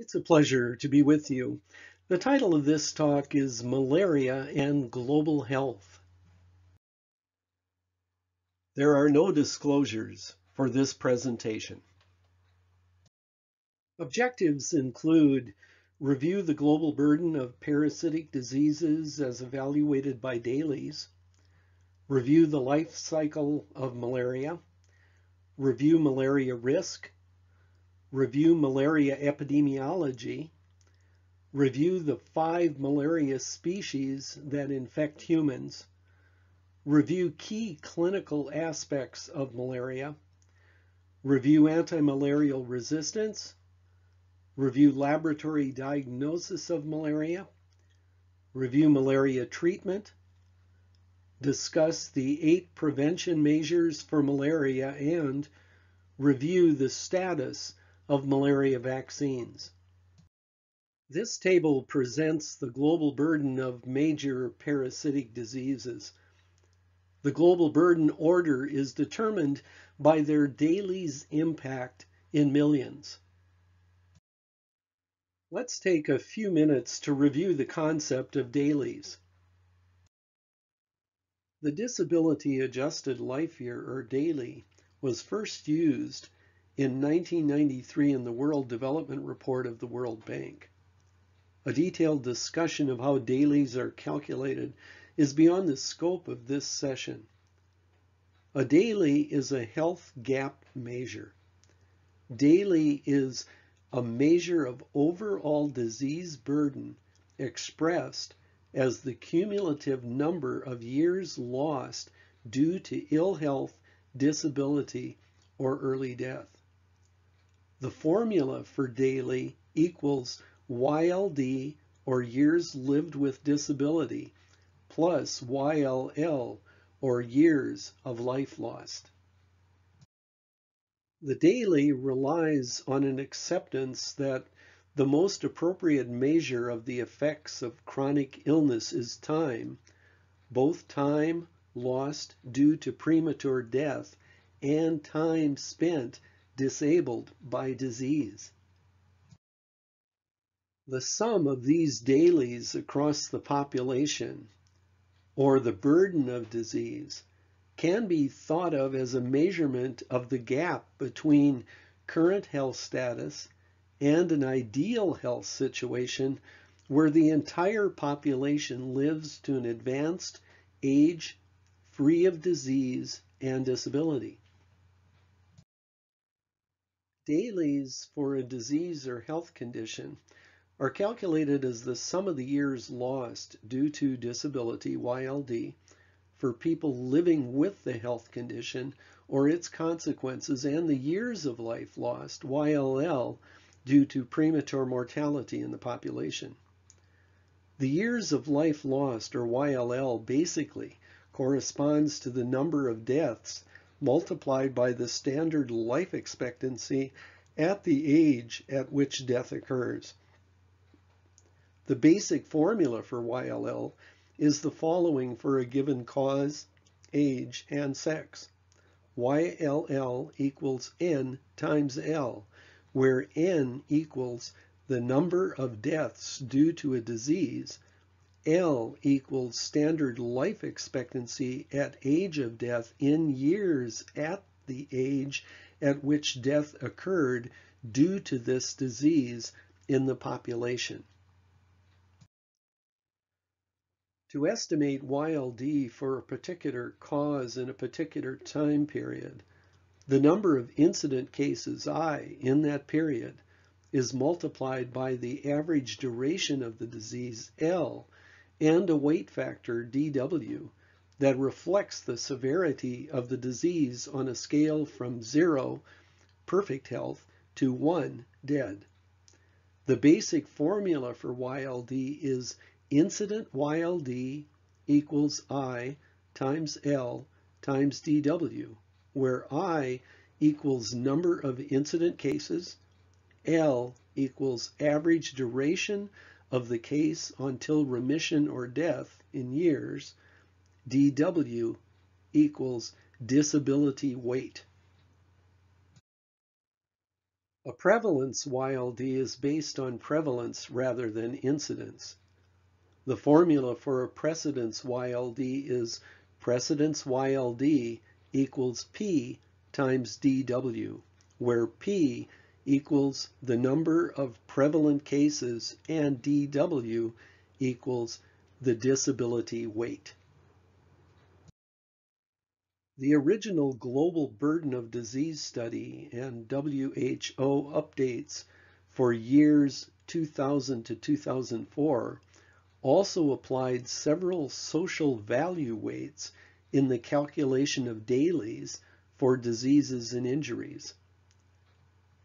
It's a pleasure to be with you. The title of this talk is Malaria and Global Health. There are no disclosures for this presentation. Objectives include review the global burden of parasitic diseases as evaluated by DALYs, review the life cycle of malaria, review malaria risk, review malaria epidemiology, review the five malaria species that infect humans, review key clinical aspects of malaria, review antimalarial resistance, review laboratory diagnosis of malaria, review malaria treatment, discuss the eight prevention measures for malaria, and review the status of malaria vaccines. This table presents the global burden of major parasitic diseases. The global burden order is determined by their DALY's impact in millions. Let's take a few minutes to review the concept of DALYs. The Disability Adjusted Life Year, or DALY, was first used in 1993 in the World Development Report of the World Bank. A detailed discussion of how DALYs are calculated is beyond the scope of this session. A DALY is a health gap measure. DALY is a measure of overall disease burden expressed as the cumulative number of years lost due to ill health, disability, or early death. The formula for DALY equals YLD, or years lived with disability, plus YLL, or years of life lost. The DALY relies on an acceptance that the most appropriate measure of the effects of chronic illness is time, both time lost due to premature death and time spent disabled by disease. The sum of these DALYs across the population, or the burden of disease, can be thought of as a measurement of the gap between current health status and an ideal health situation where the entire population lives to an advanced age free of disease and disability. DALYs for a disease or health condition are calculated as the sum of the years lost due to disability, YLD, for people living with the health condition or its consequences and the years of life lost, YLL, due to premature mortality in the population. The years of life lost, or YLL, basically corresponds to the number of deaths multiplied by the standard life expectancy at the age at which death occurs. The basic formula for YLL is the following for a given cause, age, and sex. YLL equals N times L, where N equals the number of deaths due to a disease L equals standard life expectancy at age of death in years at the age at which death occurred due to this disease in the population. To estimate YLD for a particular cause in a particular time period, the number of incident cases I in that period is multiplied by the average duration of the disease L and a weight factor, DW, that reflects the severity of the disease on a scale from zero, perfect health, to one, dead. The basic formula for YLD is incident YLD equals I times L times DW, where I equals number of incident cases, L equals average duration of the case until remission or death in years, dW equals disability weight. A prevalence YLD is based on prevalence rather than incidence. The formula for a prevalence YLD is prevalence YLD equals P times DW, where P equals the number of prevalent cases and DW equals the disability weight. The original Global Burden of Disease study and WHO updates for years 2000 to 2004 also applied several social value weights in the calculation of DALYs for diseases and injuries.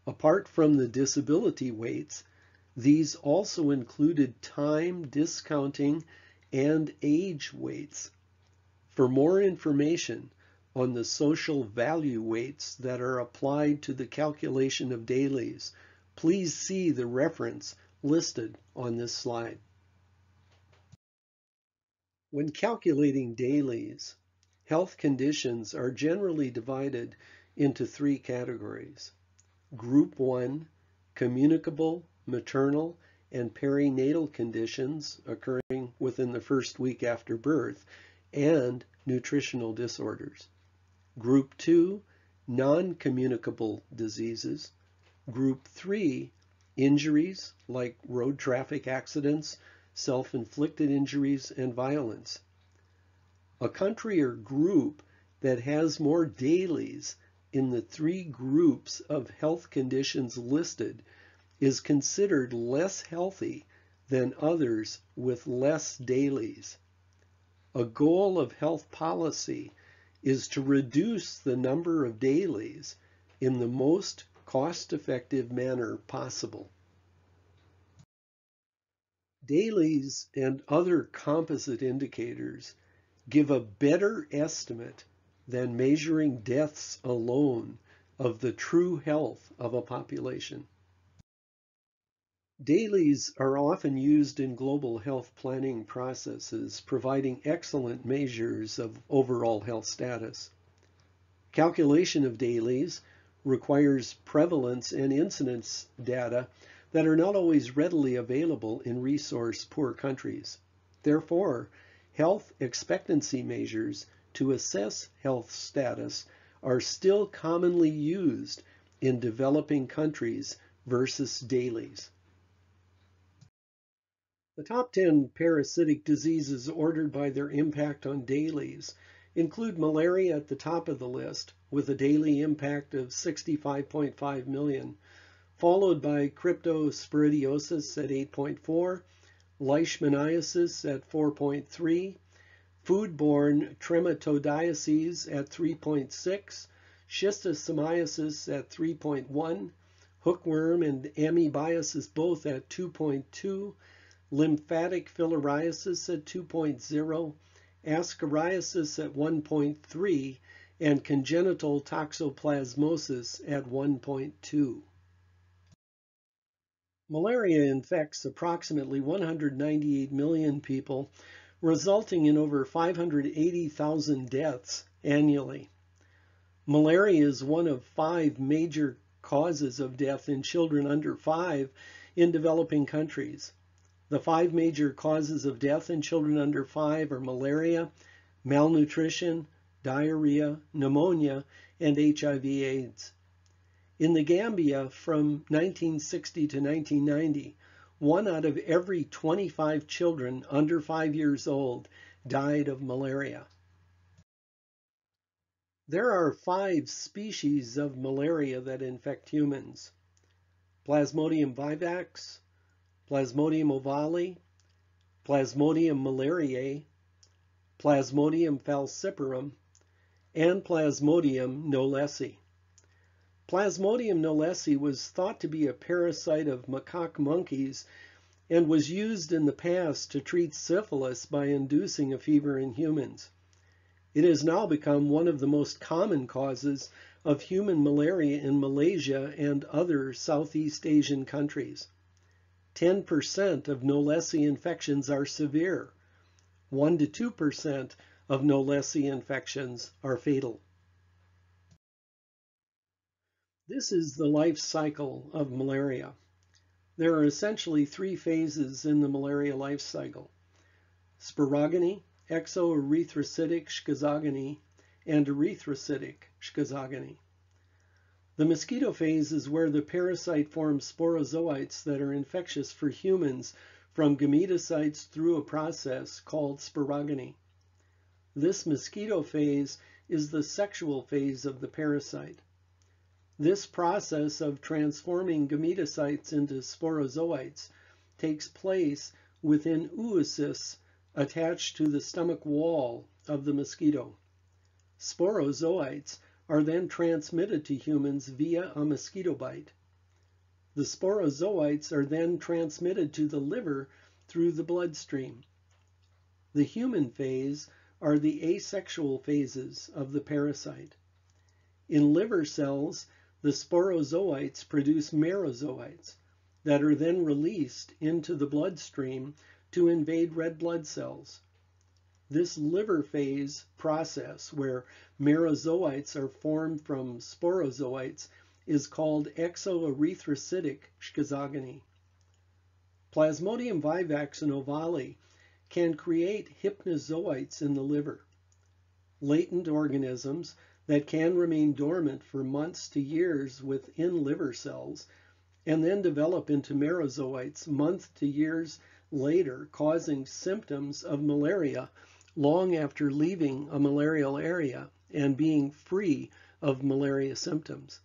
Apart from the disability weights, these also included time discounting and age weights. For more information on the social value weights that are applied to the calculation of DALYs, please see the reference listed on this slide. When calculating DALYs, health conditions are generally divided into three categories. Group 1, communicable, maternal, and perinatal conditions occurring within the first week after birth, and nutritional disorders. Group 2, non-communicable diseases. Group 3, injuries like road traffic accidents, self-inflicted injuries, and violence. A country or group that has more DALYs in the three groups of health conditions listed is considered less healthy than others with less DALYs. A goal of health policy is to reduce the number of DALYs in the most cost-effective manner possible. DALYs and other composite indicators give a better estimate than measuring deaths alone of the true health of a population. DALYs are often used in global health planning processes, providing excellent measures of overall health status. Calculation of DALYs requires prevalence and incidence data that are not always readily available in resource-poor countries. Therefore, health expectancy measures to assess health status are still commonly used in developing countries versus DALYs. The top 10 parasitic diseases ordered by their impact on DALYs include malaria at the top of the list with a DALY impact of 65.5 million, followed by cryptosporidiosis at 8.4, leishmaniasis at 4.3, foodborne trematodiases at 3.6, schistosomiasis at 3.1, hookworm and amoebiasis both at 2.2, lymphatic filariasis at 2.0, ascariasis at 1.3, and congenital toxoplasmosis at 1.2. Malaria infects approximately 198 million people, resulting in over 580,000 deaths annually. Malaria is one of five major causes of death in children under five in developing countries. The five major causes of death in children under five are malaria, malnutrition, diarrhea, pneumonia, and HIV AIDS. In the Gambia from 1960 to 1990, one out of every 25 children under five years old died of malaria. There are five species of malaria that infect humans. Plasmodium vivax, Plasmodium ovale, Plasmodium malariae, Plasmodium falciparum, and Plasmodium knowlesi. Plasmodium knowlesi was thought to be a parasite of macaque monkeys and was used in the past to treat syphilis by inducing a fever in humans. It has now become one of the most common causes of human malaria in Malaysia and other Southeast Asian countries. 10% of Knowlesi infections are severe. 1 to 2% of Knowlesi infections are fatal. This is the life cycle of malaria. There are essentially three phases in the malaria life cycle. Sporogony, exoerythrocytic schizogony, and erythrocytic schizogony. The mosquito phase is where the parasite forms sporozoites that are infectious for humans from gametocytes through a process called sporogony. This mosquito phase is the sexual phase of the parasite. This process of transforming gametocytes into sporozoites takes place within oocysts attached to the stomach wall of the mosquito. Sporozoites are then transmitted to humans via a mosquito bite. The sporozoites are then transmitted to the liver through the bloodstream. The human phase are the asexual phases of the parasite. In liver cells, the sporozoites produce merozoites that are then released into the bloodstream to invade red blood cells. This liver phase process, where merozoites are formed from sporozoites, is called exoerythrocytic schizogony. Plasmodium vivax and ovale can create hypnozoites in the liver. Latent organisms that can remain dormant for months to years within liver cells and then develop into merozoites months to years later, causing symptoms of malaria long after leaving a malarial area and being free of malaria symptoms.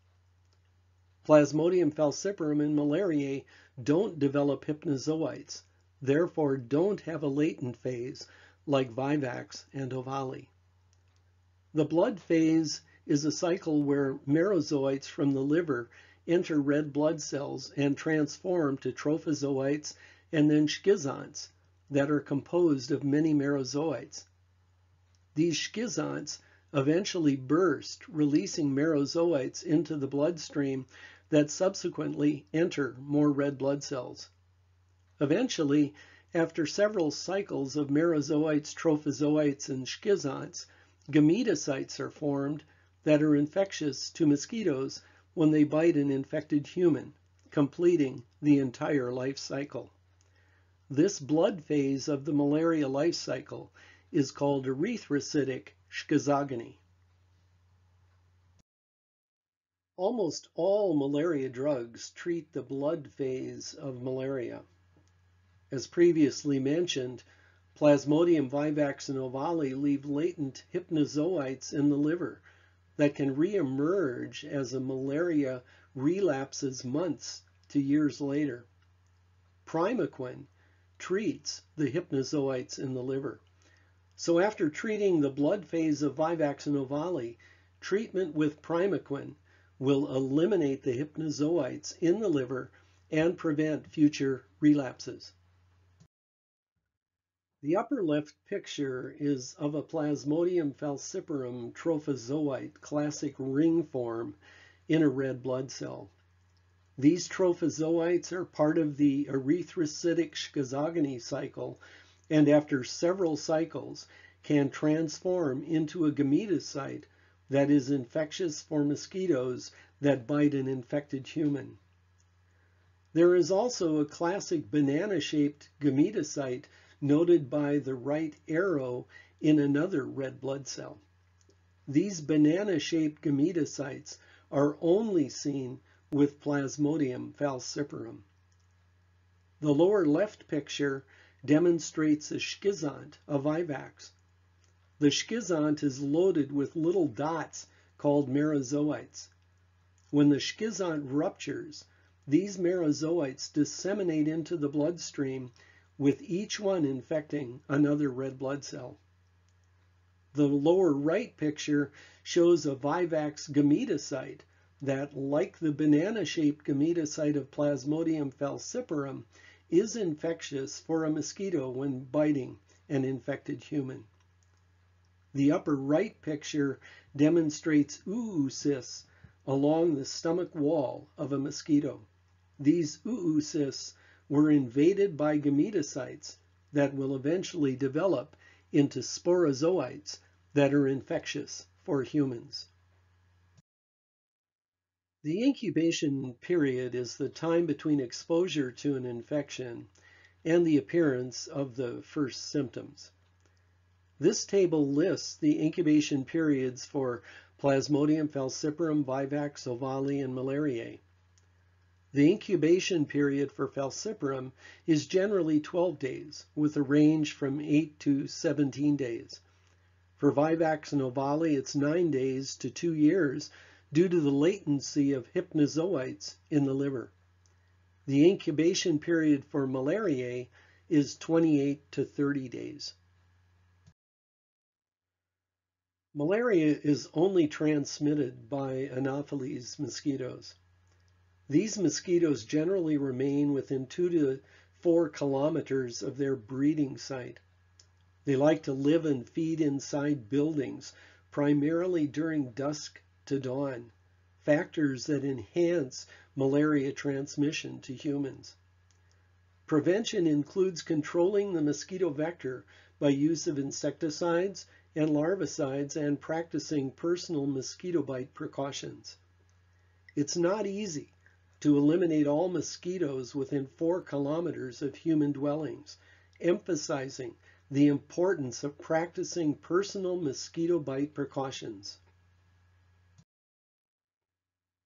Plasmodium falciparum and malariae don't develop hypnozoites, therefore don't have a latent phase like vivax and ovale. The blood phase is a cycle where merozoites from the liver enter red blood cells and transform to trophozoites and then schizonts that are composed of many merozoites. These schizonts eventually burst, releasing merozoites into the bloodstream that subsequently enter more red blood cells. Eventually, after several cycles of merozoites, trophozoites, and schizonts, gametocytes are formed that are infectious to mosquitoes when they bite an infected human, completing the entire life cycle. This blood phase of the malaria life cycle is called erythrocytic schizogony. Almost all malaria drugs treat the blood phase of malaria. As previously mentioned, Plasmodium vivax and ovale leave latent hypnozoites in the liver that can reemerge as a malaria relapses months to years later. Primaquine treats the hypnozoites in the liver. So after treating the blood phase of vivax and ovale, treatment with primaquine will eliminate the hypnozoites in the liver and prevent future relapses. The upper left picture is of a Plasmodium falciparum trophozoite, classic ring form, in a red blood cell. These trophozoites are part of the erythrocytic schizogony cycle and after several cycles can transform into a gametocyte that is infectious for mosquitoes that bite an infected human. There is also a classic banana-shaped gametocyte noted by the right arrow in another red blood cell. These banana-shaped gametocytes are only seen with Plasmodium falciparum. The lower left picture demonstrates a schizont, a vivax. The schizont is loaded with little dots called merozoites. When the schizont ruptures, these merozoites disseminate into the bloodstream with each one infecting another red blood cell. The lower right picture shows a vivax gametocyte that, like the banana-shaped gametocyte of Plasmodium falciparum, is infectious for a mosquito when biting an infected human. The upper right picture demonstrates oocysts along the stomach wall of a mosquito. These oocysts were invaded by gametocytes that will eventually develop into sporozoites that are infectious for humans. The incubation period is the time between exposure to an infection and the appearance of the first symptoms. This table lists the incubation periods for Plasmodium falciparum, Vivax, ovale, and malariae. The incubation period for falciparum is generally 12 days, with a range from 8 to 17 days. For Vivax and ovale, it's 9 days to 2 years due to the latency of hypnozoites in the liver. The incubation period for malariae is 28 to 30 days. Malaria is only transmitted by Anopheles mosquitoes. These mosquitoes generally remain within two to four kilometers of their breeding site. They like to live and feed inside buildings, primarily during dusk to dawn, factors that enhance malaria transmission to humans. Prevention includes controlling the mosquito vector by use of insecticides and larvicides and practicing personal mosquito bite precautions. It's not easy to eliminate all mosquitoes within four kilometers of human dwellings, emphasizing the importance of practicing personal mosquito bite precautions.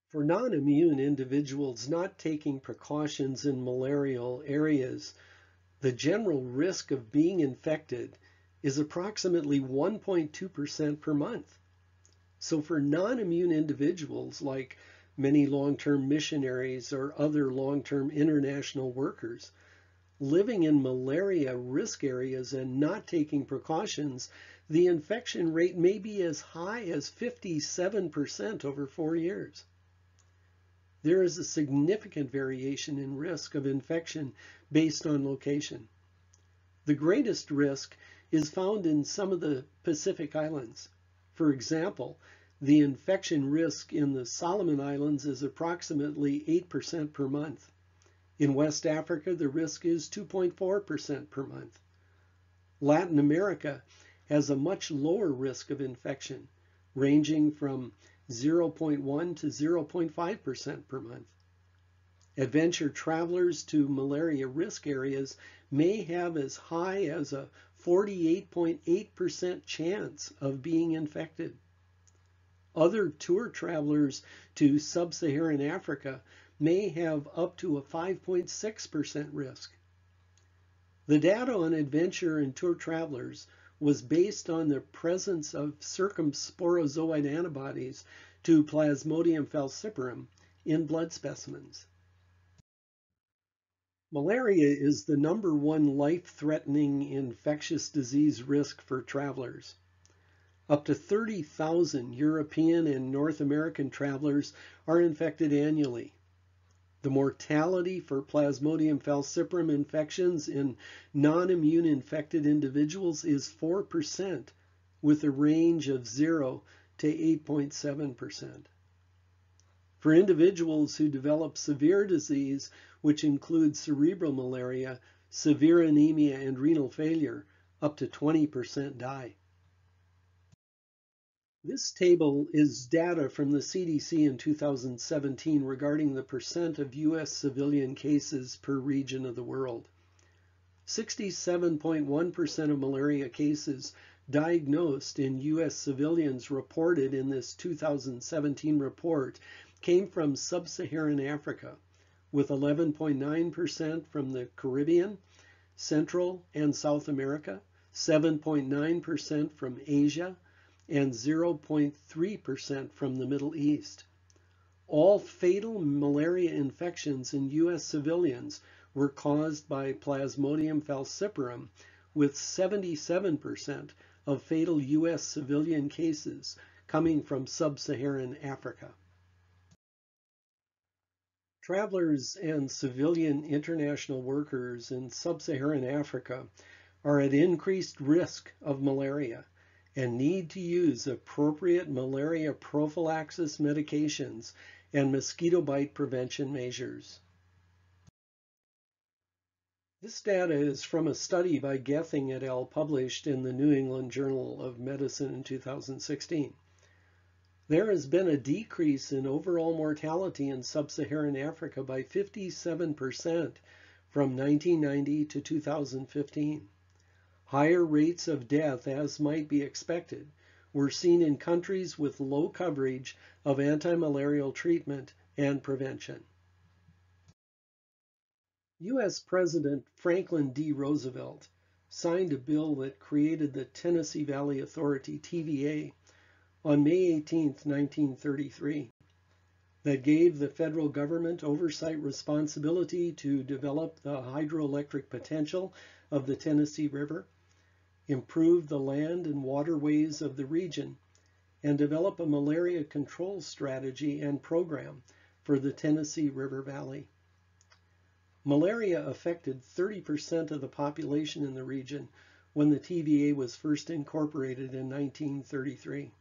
For non-immune individuals not taking precautions in malarial areas, the general risk of being infected is approximately 1.2% per month. So for non-immune individuals like many long-term missionaries or other long-term international workers, living in malaria risk areas and not taking precautions, the infection rate may be as high as 57% over four years. There is a significant variation in risk of infection based on location. The greatest risk is found in some of the Pacific Islands. For example, the infection risk in the Solomon Islands is approximately 8% per month. In West Africa, the risk is 2.4% per month. Latin America has a much lower risk of infection, ranging from 0.1 to 0.5% per month. Adventure travelers to malaria risk areas may have as high as a 48.8% chance of being infected. Other tour travelers to sub-Saharan Africa may have up to a 5.6% risk. The data on adventure and tour travelers was based on the presence of circumsporozoite antibodies to Plasmodium falciparum in blood specimens. Malaria is the number one life-threatening infectious disease risk for travelers. Up to 30,000 European and North American travelers are infected annually. The mortality for Plasmodium falciparum infections in non-immune infected individuals is 4%, with a range of 0 to 8.7%. For individuals who develop severe disease, which includes cerebral malaria, severe anemia, and renal failure, up to 20% die. This table is data from the CDC in 2017 regarding the percent of U.S. civilian cases per region of the world. 67.1% of malaria cases diagnosed in U.S. civilians reported in this 2017 report came from sub-Saharan Africa, with 11.9% from the Caribbean, Central and South America, 7.9% from Asia, and 0.3% from the Middle East. All fatal malaria infections in U.S. civilians were caused by Plasmodium falciparum, with 77% of fatal U.S. civilian cases coming from sub-Saharan Africa. Travelers and civilian international workers in sub-Saharan Africa are at increased risk of malaria and need to use appropriate malaria prophylaxis medications and mosquito bite prevention measures. This data is from a study by Gething et al. published in the New England Journal of Medicine in 2016. There has been a decrease in overall mortality in sub-Saharan Africa by 57% from 1990 to 2015. Higher rates of death, as might be expected, were seen in countries with low coverage of anti-malarial treatment and prevention. U.S. President Franklin D. Roosevelt signed a bill that created the Tennessee Valley Authority, TVA, on May 18, 1933, that gave the federal government oversight responsibility to develop the hydroelectric potential of the Tennessee River improve the land and waterways of the region, and develop a malaria control strategy and program for the Tennessee River Valley. Malaria affected 30% of the population in the region when the TVA was first incorporated in 1933.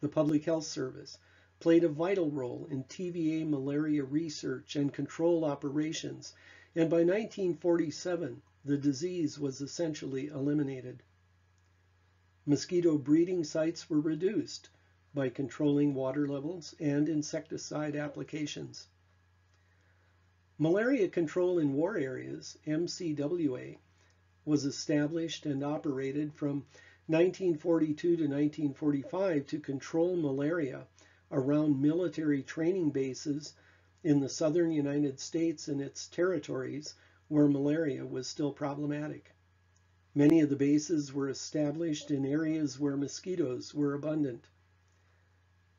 The Public Health Service played a vital role in TVA malaria research and control operations, and by 1947, the disease was essentially eliminated. Mosquito breeding sites were reduced by controlling water levels and insecticide applications. Malaria Control in War Areas, MCWA, was established and operated from 1942 to 1945 to control malaria around military training bases in the southern United States and its territories where malaria was still problematic. Many of the bases were established in areas where mosquitoes were abundant.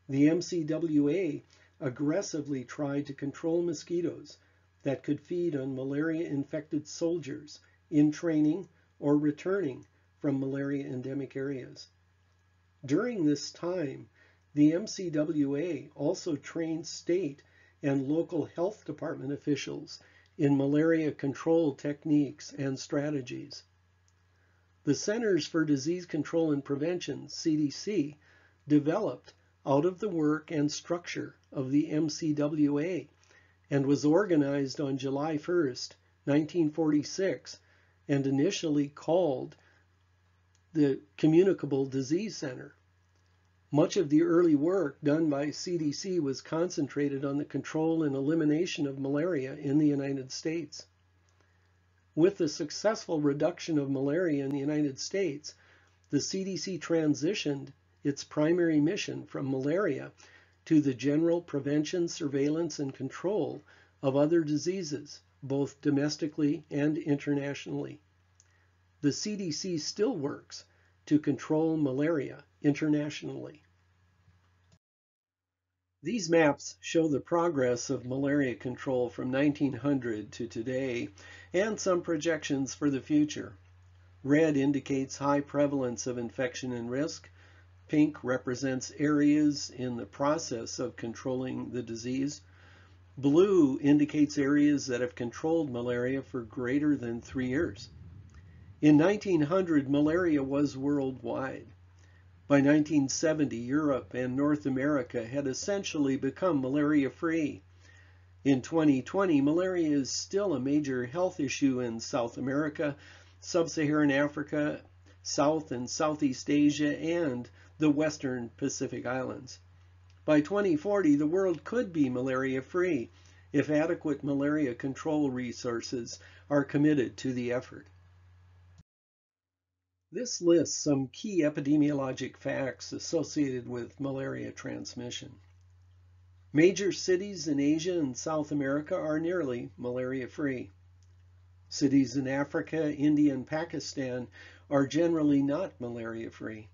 The MCWA aggressively tried to control mosquitoes that could feed on malaria-infected soldiers in training or returning from malaria endemic areas. During this time, the MCWA also trained state and local health department officials in malaria control techniques and strategies. The Centers for Disease Control and Prevention, CDC, developed out of the work and structure of the MCWA and was organized on July 1, 1946, and initially called the Communicable Disease Center. Much of the early work done by CDC was concentrated on the control and elimination of malaria in the United States. With the successful reduction of malaria in the United States, the CDC transitioned its primary mission from malaria to the general prevention, surveillance, and control of other diseases, both domestically and internationally. The CDC still works to control malaria internationally. These maps show the progress of malaria control from 1900 to today and some projections for the future. Red indicates high prevalence of infection and risk. Pink represents areas in the process of controlling the disease. Blue indicates areas that have controlled malaria for greater than three years. In 1900, malaria was worldwide. By 1970, Europe and North America had essentially become malaria-free. In 2020, malaria is still a major health issue in South America, Sub-Saharan Africa, South and Southeast Asia, and the Western Pacific Islands. By 2040, the world could be malaria-free if adequate malaria control resources are committed to the effort. This lists some key epidemiologic facts associated with malaria transmission. Major cities in Asia and South America are nearly malaria-free. Cities in Africa, India, and Pakistan are generally not malaria-free.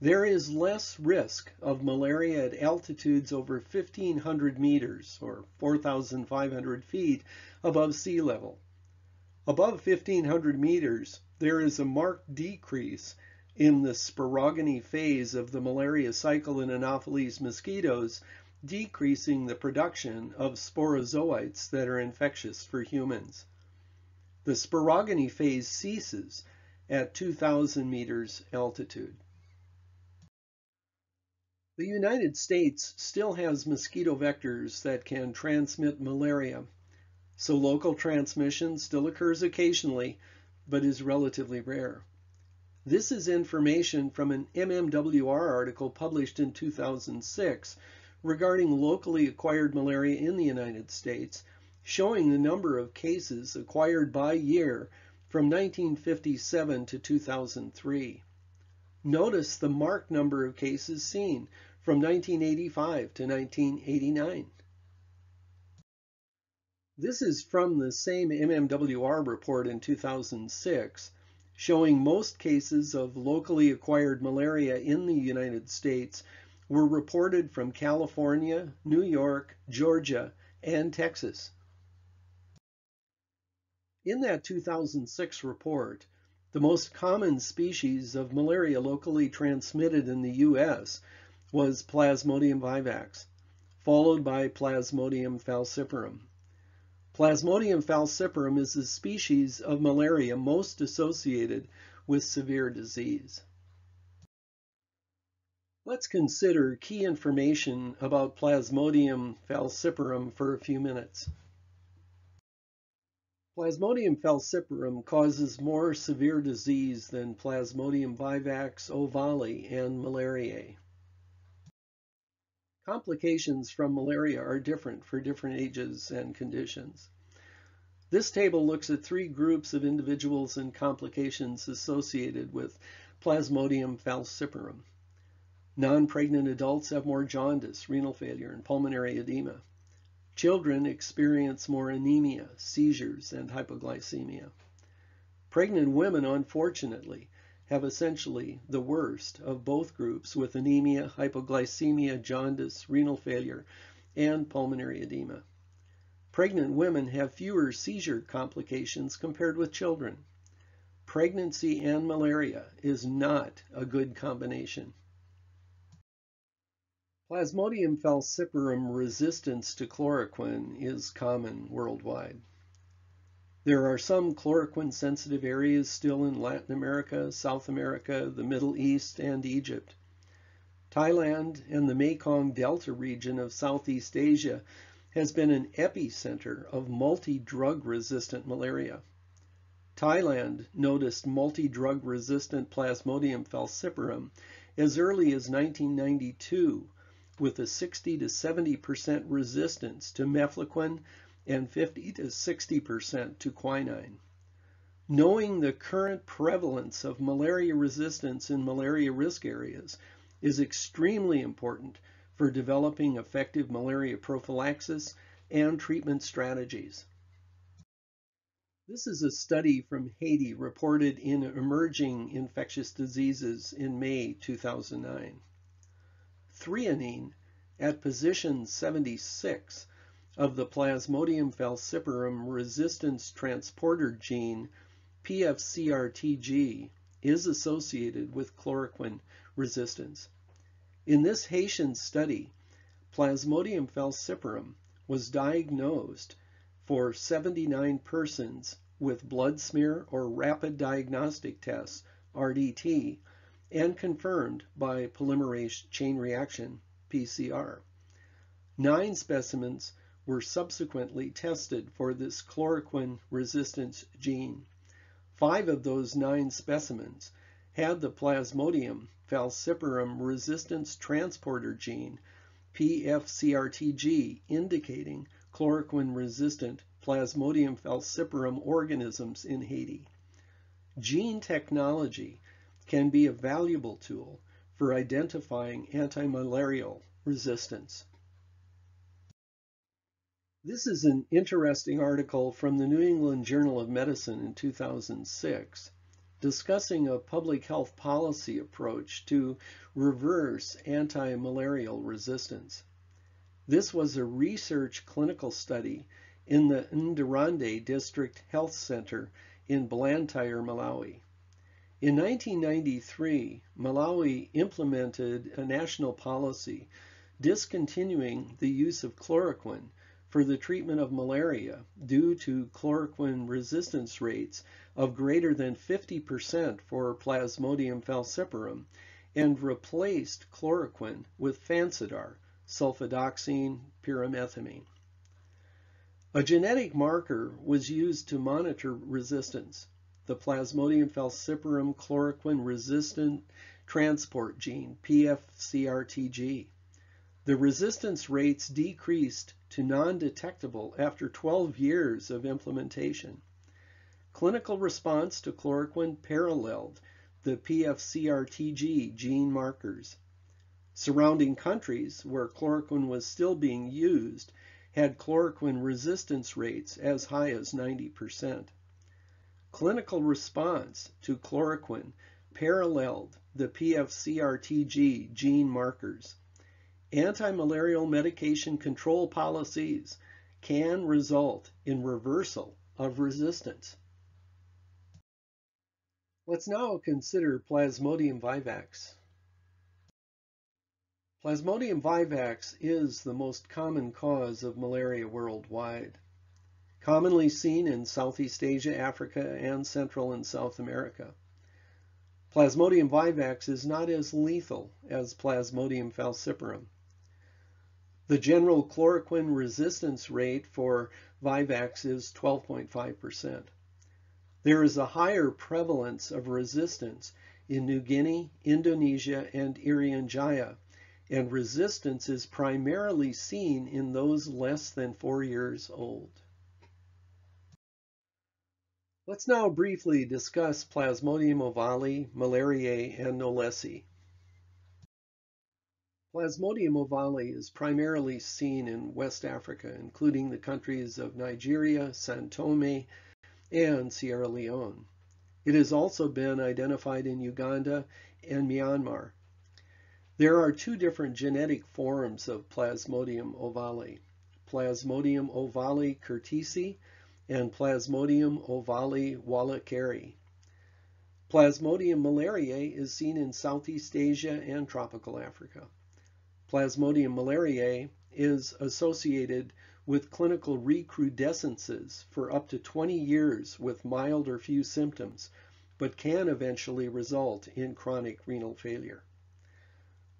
There is less risk of malaria at altitudes over 1,500 meters, or 4,500 feet, above sea level. Above 1,500 meters, there is a marked decrease in the sporogony phase of the malaria cycle in Anopheles mosquitoes, decreasing the production of sporozoites that are infectious for humans. The sporogony phase ceases at 2,000 meters altitude. The United States still has mosquito vectors that can transmit malaria, so local transmission still occurs occasionally, but is relatively rare. This is information from an MMWR article published in 2006 regarding locally acquired malaria in the United States, showing the number of cases acquired by year from 1957 to 2003. Notice the marked number of cases seen from 1985 to 1989. This is from the same MMWR report in 2006, showing most cases of locally acquired malaria in the United States were reported from California, New York, Georgia, and Texas. In that 2006 report, the most common species of malaria locally transmitted in the U.S. was Plasmodium vivax, followed by Plasmodium falciparum. Plasmodium falciparum is the species of malaria most associated with severe disease. Let's consider key information about Plasmodium falciparum for a few minutes. Plasmodium falciparum causes more severe disease than Plasmodium vivax, ovale, and malariae. Complications from malaria are different for different ages and conditions. This table looks at three groups of individuals and complications associated with Plasmodium falciparum. Non-pregnant adults have more jaundice, renal failure, and pulmonary edema. Children experience more anemia, seizures, and hypoglycemia. Pregnant women, unfortunately, have essentially the worst of both groups with anemia, hypoglycemia, jaundice, renal failure, and pulmonary edema. Pregnant women have fewer seizure complications compared with children. Pregnancy and malaria is not a good combination. Plasmodium falciparum resistance to chloroquine is common worldwide. There are some chloroquine sensitive areas still in Latin America, South America, the Middle East, and Egypt. Thailand and the Mekong Delta region of Southeast Asia has been an epicenter of multi-drug resistant malaria. Thailand noticed multi-drug resistant Plasmodium falciparum as early as 1992 with a 60 to 70% resistance to mefloquine and 50 to 60% to quinine. Knowing the current prevalence of malaria resistance in malaria risk areas is extremely important for developing effective malaria prophylaxis and treatment strategies. This is a study from Haiti reported in Emerging Infectious Diseases in May 2009 threonine at position 76 of the Plasmodium falciparum resistance transporter gene PFCRTG is associated with chloroquine resistance. In this Haitian study, Plasmodium falciparum was diagnosed for 79 persons with blood smear or rapid diagnostic tests, RDT, and confirmed by polymerase chain reaction, PCR. Nine specimens were subsequently tested for this chloroquine resistance gene. Five of those nine specimens had the Plasmodium falciparum resistance transporter gene, PFCRTG, indicating chloroquine resistant Plasmodium falciparum organisms in Haiti. Gene technology can be a valuable tool for identifying antimalarial resistance. This is an interesting article from the New England Journal of Medicine in 2006 discussing a public health policy approach to reverse anti-malarial resistance. This was a research clinical study in the Ndirande District Health Center in Blantyre, Malawi. In 1993, Malawi implemented a national policy discontinuing the use of chloroquine for the treatment of malaria due to chloroquine resistance rates of greater than 50% for Plasmodium falciparum and replaced chloroquine with Fansidar, sulfadoxine pyrimethamine. A genetic marker was used to monitor resistance. the Plasmodium falciparum chloroquine resistant transport gene, PFCRTG. The resistance rates decreased to non-detectable after 12 years of implementation. Clinical response to chloroquine paralleled the PFCRTG gene markers. Surrounding countries where chloroquine was still being used had chloroquine resistance rates as high as 90%. Clinical response to chloroquine paralleled the PFCRTG gene markers. Anti-malarial medication control policies can result in reversal of resistance. Let's now consider Plasmodium vivax. Plasmodium vivax is the most common cause of malaria worldwide, commonly seen in Southeast Asia, Africa, and Central and South America. Plasmodium vivax is not as lethal as Plasmodium falciparum. The general chloroquine resistance rate for vivax is 12.5%. There is a higher prevalence of resistance in New Guinea, Indonesia, and Irian Jaya, and resistance is primarily seen in those less than four years old. Let's now briefly discuss Plasmodium ovale, malariae, and knowlesi. Plasmodium ovale is primarily seen in West Africa, including the countries of Nigeria, São Tomé, and Sierra Leone. It has also been identified in Uganda and Myanmar. There are two different genetic forms of Plasmodium ovale, Plasmodium ovale curtisi and Plasmodium ovale wallikeri. Plasmodium malariae is seen in Southeast Asia and tropical Africa. Plasmodium malariae is associated with clinical recrudescences for up to 20 years with mild or few symptoms, but can eventually result in chronic renal failure.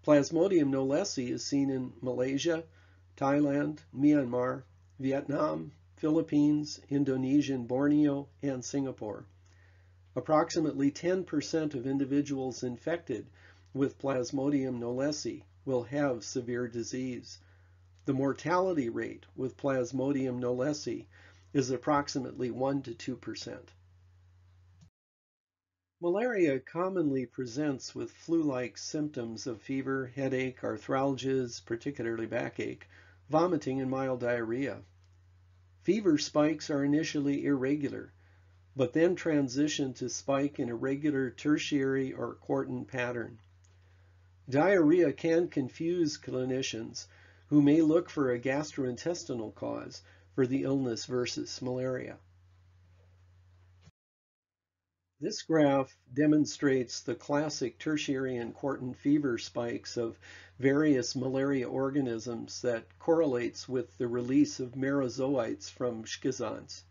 Plasmodium knowlesi is seen in Malaysia, Thailand, Myanmar, Vietnam, Philippines, Indonesian Borneo, and Singapore. Approximately 10% of individuals infected with Plasmodium knowlesi will have severe disease. The mortality rate with Plasmodium knowlesi is approximately 1 to 2%. Malaria commonly presents with flu-like symptoms of fever, headache, arthralgias, particularly backache, vomiting, and mild diarrhea. Fever spikes are initially irregular, but then transition to spike in a regular tertiary or quartan pattern. Diarrhea can confuse clinicians who may look for a gastrointestinal cause for the illness versus malaria. This graph demonstrates the classic tertiary and quartan fever spikes of various malaria organisms that correlates with the release of merozoites from schizonts.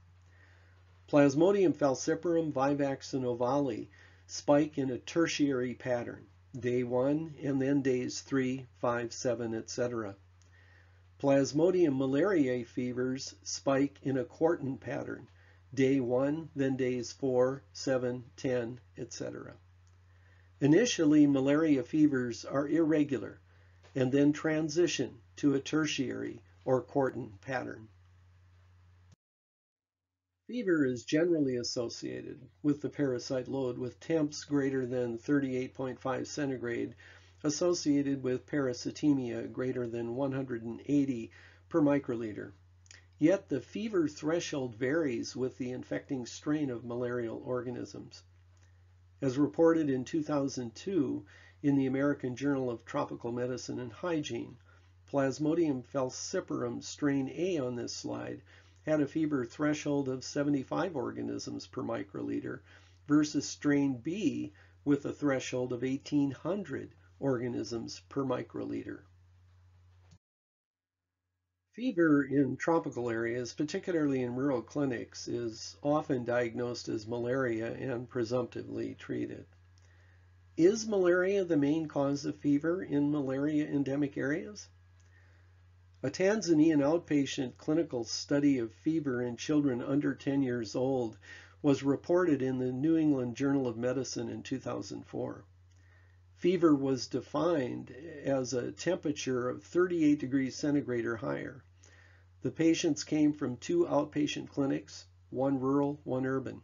Plasmodium falciparum, vivax, and ovale spike in a tertiary pattern day 1 and then days 3, 5, 7, etc. Plasmodium malariae fevers spike in a quartan pattern, day 1, then days 4, 7, 10, etc. Initially, malaria fevers are irregular and then transition to a tertiary or quartan pattern. Fever is generally associated with the parasite load with temps greater than 38.5 centigrade associated with parasitemia greater than 180 per microliter. Yet the fever threshold varies with the infecting strain of malarial organisms. As reported in 2002 in the American Journal of Tropical Medicine and Hygiene, Plasmodium falciparum strain A on this slide had a fever threshold of 75 organisms per microliter versus strain B with a threshold of 1800 organisms per microliter. Fever in tropical areas, particularly in rural clinics, is often diagnosed as malaria and presumptively treated. Is malaria the main cause of fever in malaria endemic areas? A Tanzanian outpatient clinical study of fever in children under 10 years old was reported in the New England Journal of Medicine in 2004. Fever was defined as a temperature of 38 degrees centigrade or higher. The patients came from two outpatient clinics, one rural, one urban.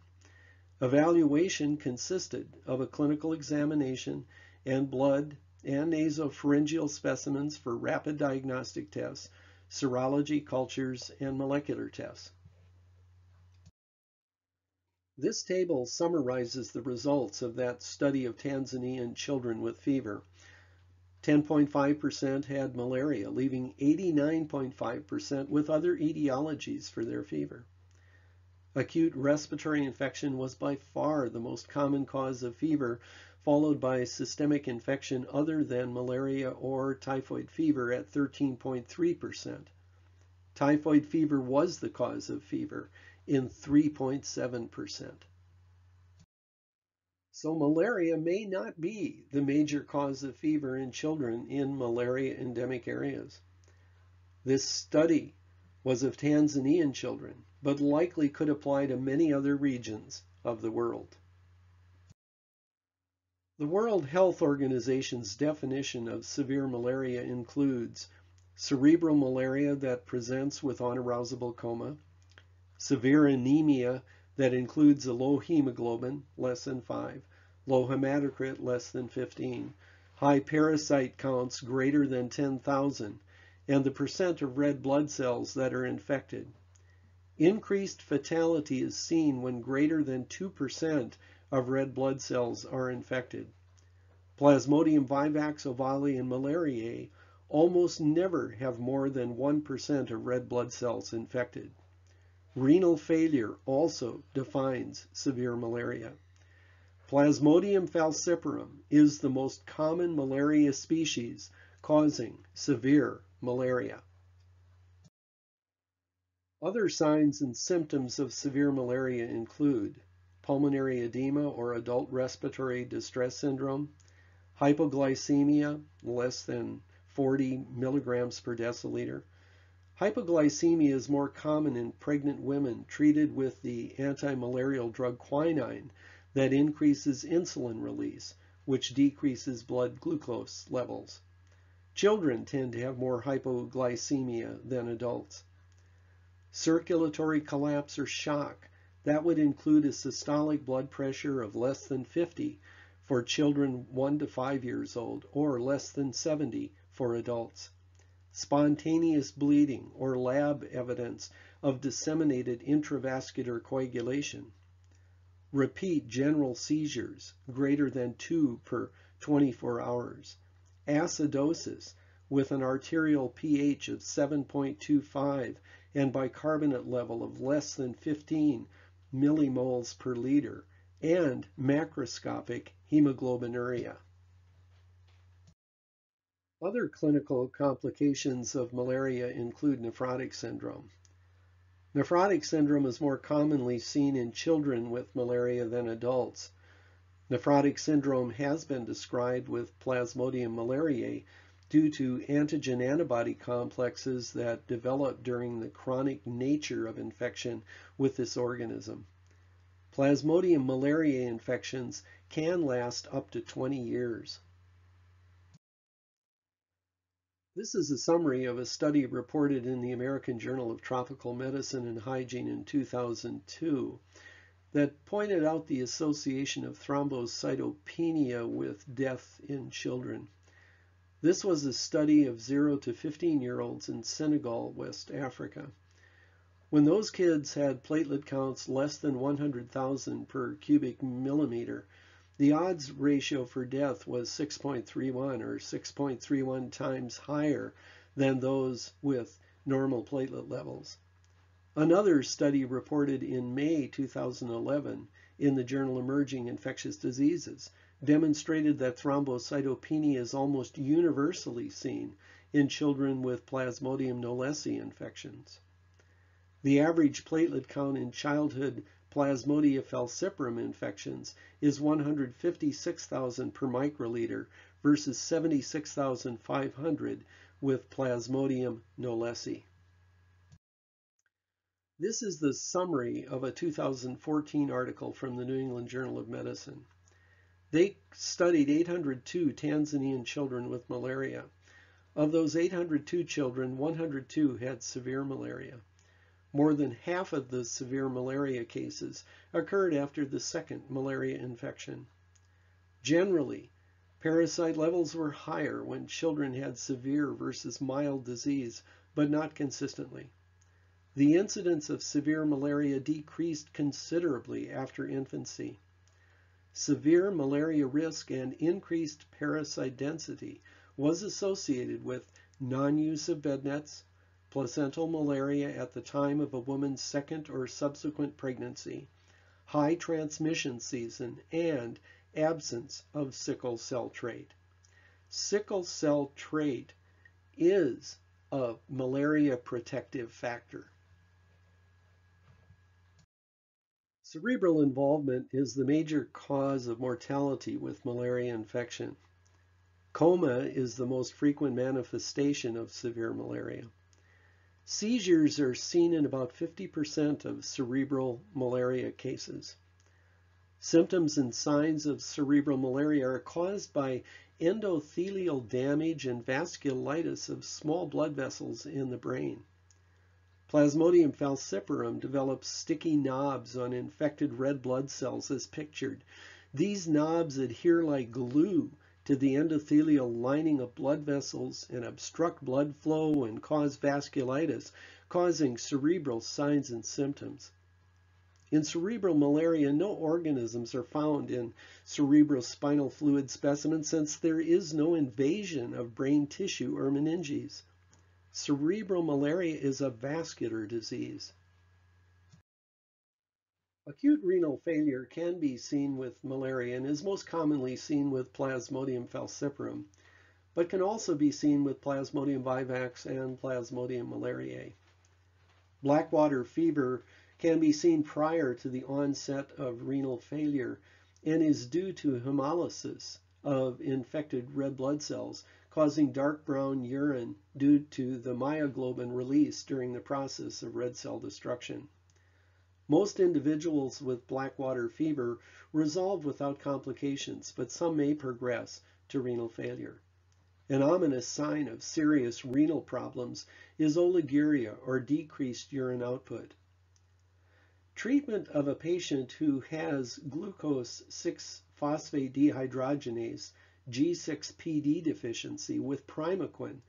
Evaluation consisted of a clinical examination and blood and nasopharyngeal specimens for rapid diagnostic tests, serology cultures, and molecular tests. This table summarizes the results of that study of Tanzanian children with fever. 10.5% had malaria, leaving 89.5% with other etiologies for their fever. Acute respiratory infection was by far the most common cause of fever, followed by systemic infection other than malaria or typhoid fever at 13.3%. Typhoid fever was the cause of fever in 3.7%. So malaria may not be the major cause of fever in children in malaria endemic areas. This study was of Tanzanian children, but likely could apply to many other regions of the world. The World Health Organization's definition of severe malaria includes cerebral malaria that presents with unarousable coma, severe anemia that includes a low hemoglobin, less than 5, low hematocrit, less than 15, high parasite counts greater than 10,000, and the percent of red blood cells that are infected. Increased fatality is seen when greater than 2% of red blood cells are infected. Plasmodium vivax ovale and malariae almost never have more than 1% of red blood cells infected. Renal failure also defines severe malaria. Plasmodium falciparum is the most common malaria species causing severe malaria. Other signs and symptoms of severe malaria include pulmonary edema or adult respiratory distress syndrome, hypoglycemia less than 40 milligrams per deciliter. Hypoglycemia is more common in pregnant women treated with the anti-malarial drug quinine that increases insulin release, which decreases blood glucose levels. Children tend to have more hypoglycemia than adults. Circulatory collapse or shock. That would include a systolic blood pressure of less than 50 for children 1 to 5 years old or less than 70 for adults. Spontaneous bleeding or lab evidence of disseminated intravascular coagulation. Repeat general seizures greater than 2 per 24 hours. Acidosis with an arterial pH of 7.25 and bicarbonate level of less than 15 millimoles per liter, and macroscopic hemoglobinuria. Other clinical complications of malaria include nephrotic syndrome. Nephrotic syndrome is more commonly seen in children with malaria than adults. Nephrotic syndrome has been described with Plasmodium malariae due to antigen antibody complexes that develop during the chronic nature of infection with this organism. Plasmodium malariae infections can last up to 20 years. This is a summary of a study reported in the American Journal of Tropical Medicine and Hygiene in 2002 that pointed out the association of thrombocytopenia with death in children. This was a study of 0 to 15 year olds in Senegal, West Africa. When those kids had platelet counts less than 100,000 per cubic millimeter, the odds ratio for death was 6.31 or 6.31 times higher than those with normal platelet levels. Another study reported in May 2011 in the journal Emerging Infectious Diseases demonstrated that thrombocytopenia is almost universally seen in children with Plasmodium knowlesi infections. The average platelet count in childhood Plasmodium falciparum infections is 156,000 per microliter versus 76,500 with Plasmodium knowlesi. This is the summary of a 2014 article from the New England Journal of Medicine. They studied 802 Tanzanian children with malaria. Of those 802 children, 102 had severe malaria. More than half of the severe malaria cases occurred after the second malaria infection. Generally, parasite levels were higher when children had severe versus mild disease, but not consistently. The incidence of severe malaria decreased considerably after infancy. Severe malaria risk and increased parasite density was associated with non-use of bed nets, placental malaria at the time of a woman's second or subsequent pregnancy, high transmission season, and absence of sickle cell trait. Sickle cell trait is a malaria protective factor. Cerebral involvement is the major cause of mortality with malaria infection. Coma is the most frequent manifestation of severe malaria. Seizures are seen in about 50% of cerebral malaria cases. Symptoms and signs of cerebral malaria are caused by endothelial damage and vasculitis of small blood vessels in the brain. Plasmodium falciparum develops sticky knobs on infected red blood cells as pictured. These knobs adhere like glue to the endothelial lining of blood vessels and obstruct blood flow and cause vasculitis, causing cerebral signs and symptoms. In cerebral malaria, no organisms are found in cerebrospinal fluid specimens since there is no invasion of brain tissue or meninges. Cerebral malaria is a vascular disease. Acute renal failure can be seen with malaria and is most commonly seen with Plasmodium falciparum, but can also be seen with Plasmodium vivax and Plasmodium malariae. Blackwater fever can be seen prior to the onset of renal failure and is due to hemolysis of infected red blood cells, causing dark brown urine due to the myoglobin release during the process of red cell destruction. Most individuals with blackwater fever resolve without complications, but some may progress to renal failure. An ominous sign of serious renal problems is oliguria or decreased urine output. Treatment of a patient who has glucose 6-phosphate dehydrogenase G6PD deficiency with primaquine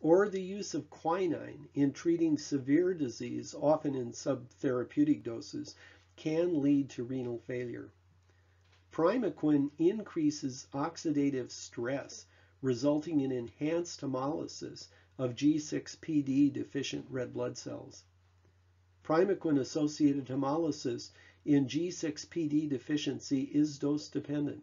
or the use of quinine in treating severe disease, often in subtherapeutic doses, can lead to renal failure. Primaquine increases oxidative stress, resulting in enhanced hemolysis of G6PD deficient red blood cells. Primaquine associated hemolysis in G6PD deficiency is dose dependent.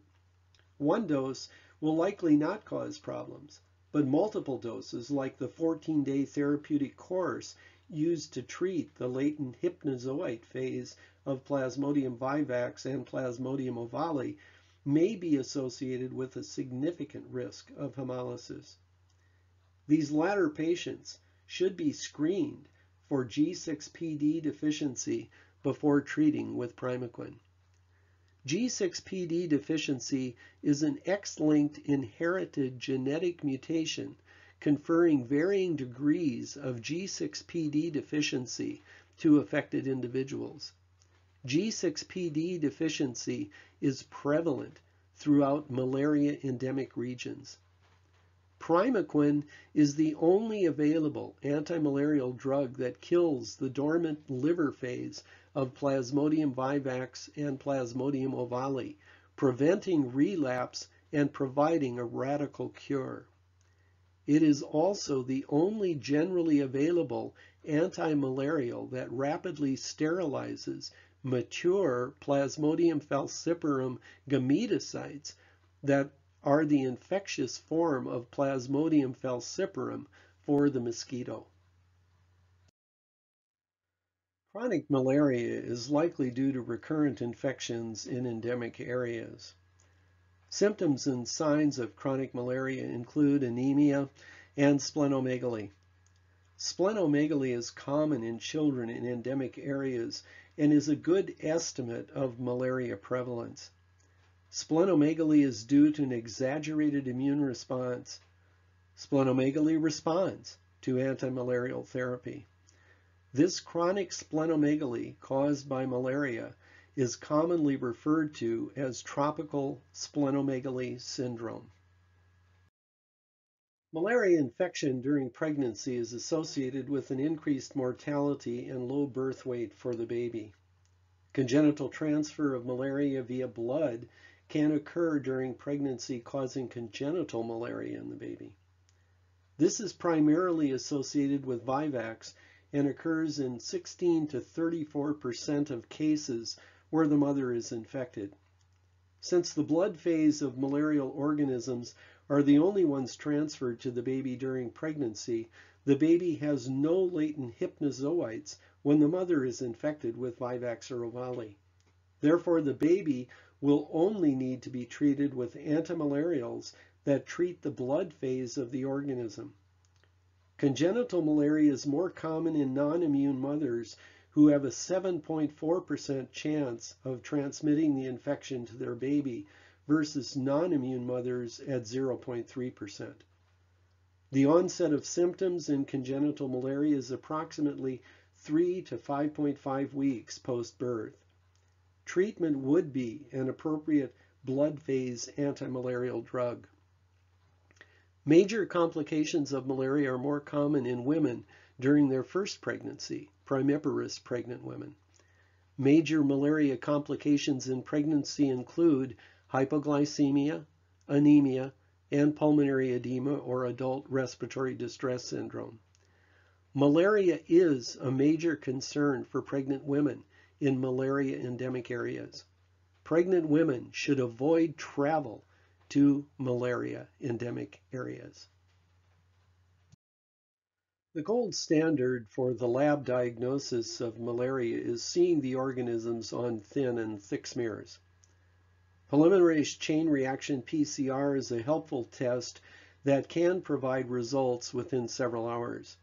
One dose will likely not cause problems, but multiple doses, like the 14-day therapeutic course used to treat the latent hypnozoite phase of Plasmodium vivax and Plasmodium ovale, may be associated with a significant risk of hemolysis. These latter patients should be screened for G6PD deficiency before treating with primaquine. G6PD deficiency is an X-linked inherited genetic mutation conferring varying degrees of G6PD deficiency to affected individuals. G6PD deficiency is prevalent throughout malaria endemic regions. Primaquine is the only available antimalarial drug that kills the dormant liver phase of Plasmodium vivax and Plasmodium ovale, preventing relapse and providing a radical cure. It is also the only generally available antimalarial that rapidly sterilizes mature Plasmodium falciparum gametocytes that are the infectious form of Plasmodium falciparum for the mosquito. Chronic malaria is likely due to recurrent infections in endemic areas. Symptoms and signs of chronic malaria include anemia and splenomegaly. Splenomegaly is common in children in endemic areas and is a good estimate of malaria prevalence. Splenomegaly is due to an exaggerated immune response. Splenomegaly responds to antimalarial therapy. This chronic splenomegaly caused by malaria is commonly referred to as tropical splenomegaly syndrome. Malaria infection during pregnancy is associated with an increased mortality and low birth weight for the baby. Congenital transfer of malaria via blood can occur during pregnancy causing congenital malaria in the baby. This is primarily associated with Vivax and occurs in 16 to 34% of cases where the mother is infected. Since the blood phase of malarial organisms are the only ones transferred to the baby during pregnancy, the baby has no latent hypnozoites when the mother is infected with Vivax or Ovale. Therefore, the baby will only need to be treated with antimalarials that treat the blood phase of the organism. Congenital malaria is more common in non-immune mothers who have a 7.4% chance of transmitting the infection to their baby versus non-immune mothers at 0.3%. The onset of symptoms in congenital malaria is approximately 3 to 5.5 weeks post-birth. Treatment would be an appropriate blood phase antimalarial drug. Major complications of malaria are more common in women during their first pregnancy, primiparous pregnant women. Major malaria complications in pregnancy include hypoglycemia, anemia, and pulmonary edema or adult respiratory distress syndrome. Malaria is a major concern for pregnant women in malaria endemic areas. Pregnant women should avoid travel to malaria endemic areas. The gold standard for the lab diagnosis of malaria is seeing the organisms on thin and thick smears. Polymerase chain reaction PCR is a helpful test that can provide results within several hours.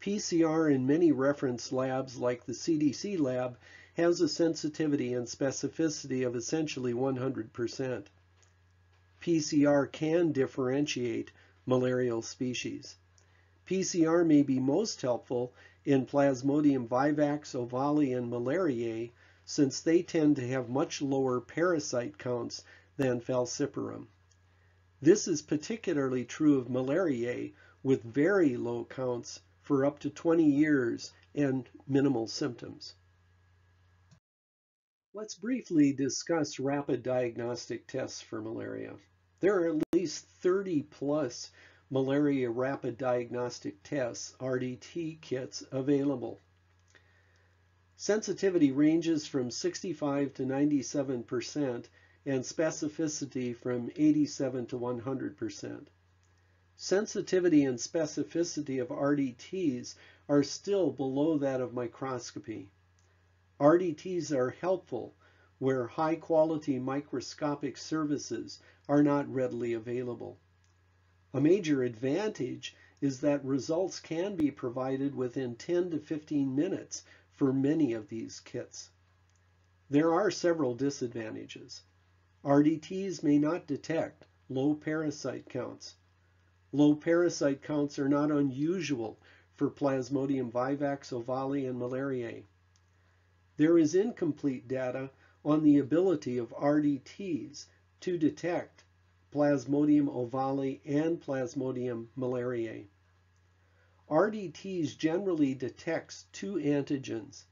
PCR in many reference labs like the CDC lab has a sensitivity and specificity of essentially 100%. PCR can differentiate malarial species. PCR may be most helpful in Plasmodium vivax, ovale, and malariae since they tend to have much lower parasite counts than falciparum. This is particularly true of malariae with very low counts for up to 20 years and minimal symptoms. Let's briefly discuss rapid diagnostic tests for malaria. There are at least 30 plus malaria rapid diagnostic tests, RDT kits, available. Sensitivity ranges from 65 to 97% and specificity from 87 to 100%. Sensitivity and specificity of RDTs are still below that of microscopy. RDTs are helpful where high quality microscopic services are not readily available. A major advantage is that results can be provided within 10 to 15 minutes for many of these kits. There are several disadvantages. RDTs may not detect low parasite counts. Low parasite counts are not unusual for Plasmodium vivax, ovale, and malariae. There is incomplete data on the ability of RDTs to detect Plasmodium ovale and Plasmodium malariae. RDTs generally detects two antigens,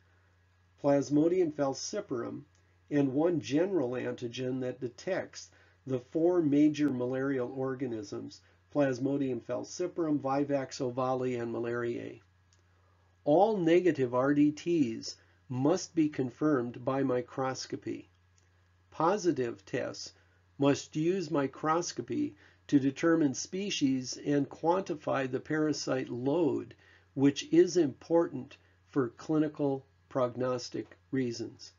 Plasmodium falciparum and one general antigen that detects the four major malarial organisms, Plasmodium falciparum, Vivax ovale, and malariae. All negative RDTs must be confirmed by microscopy. Positive tests must use microscopy to determine species and quantify the parasite load, which is important for clinical prognostic reasons.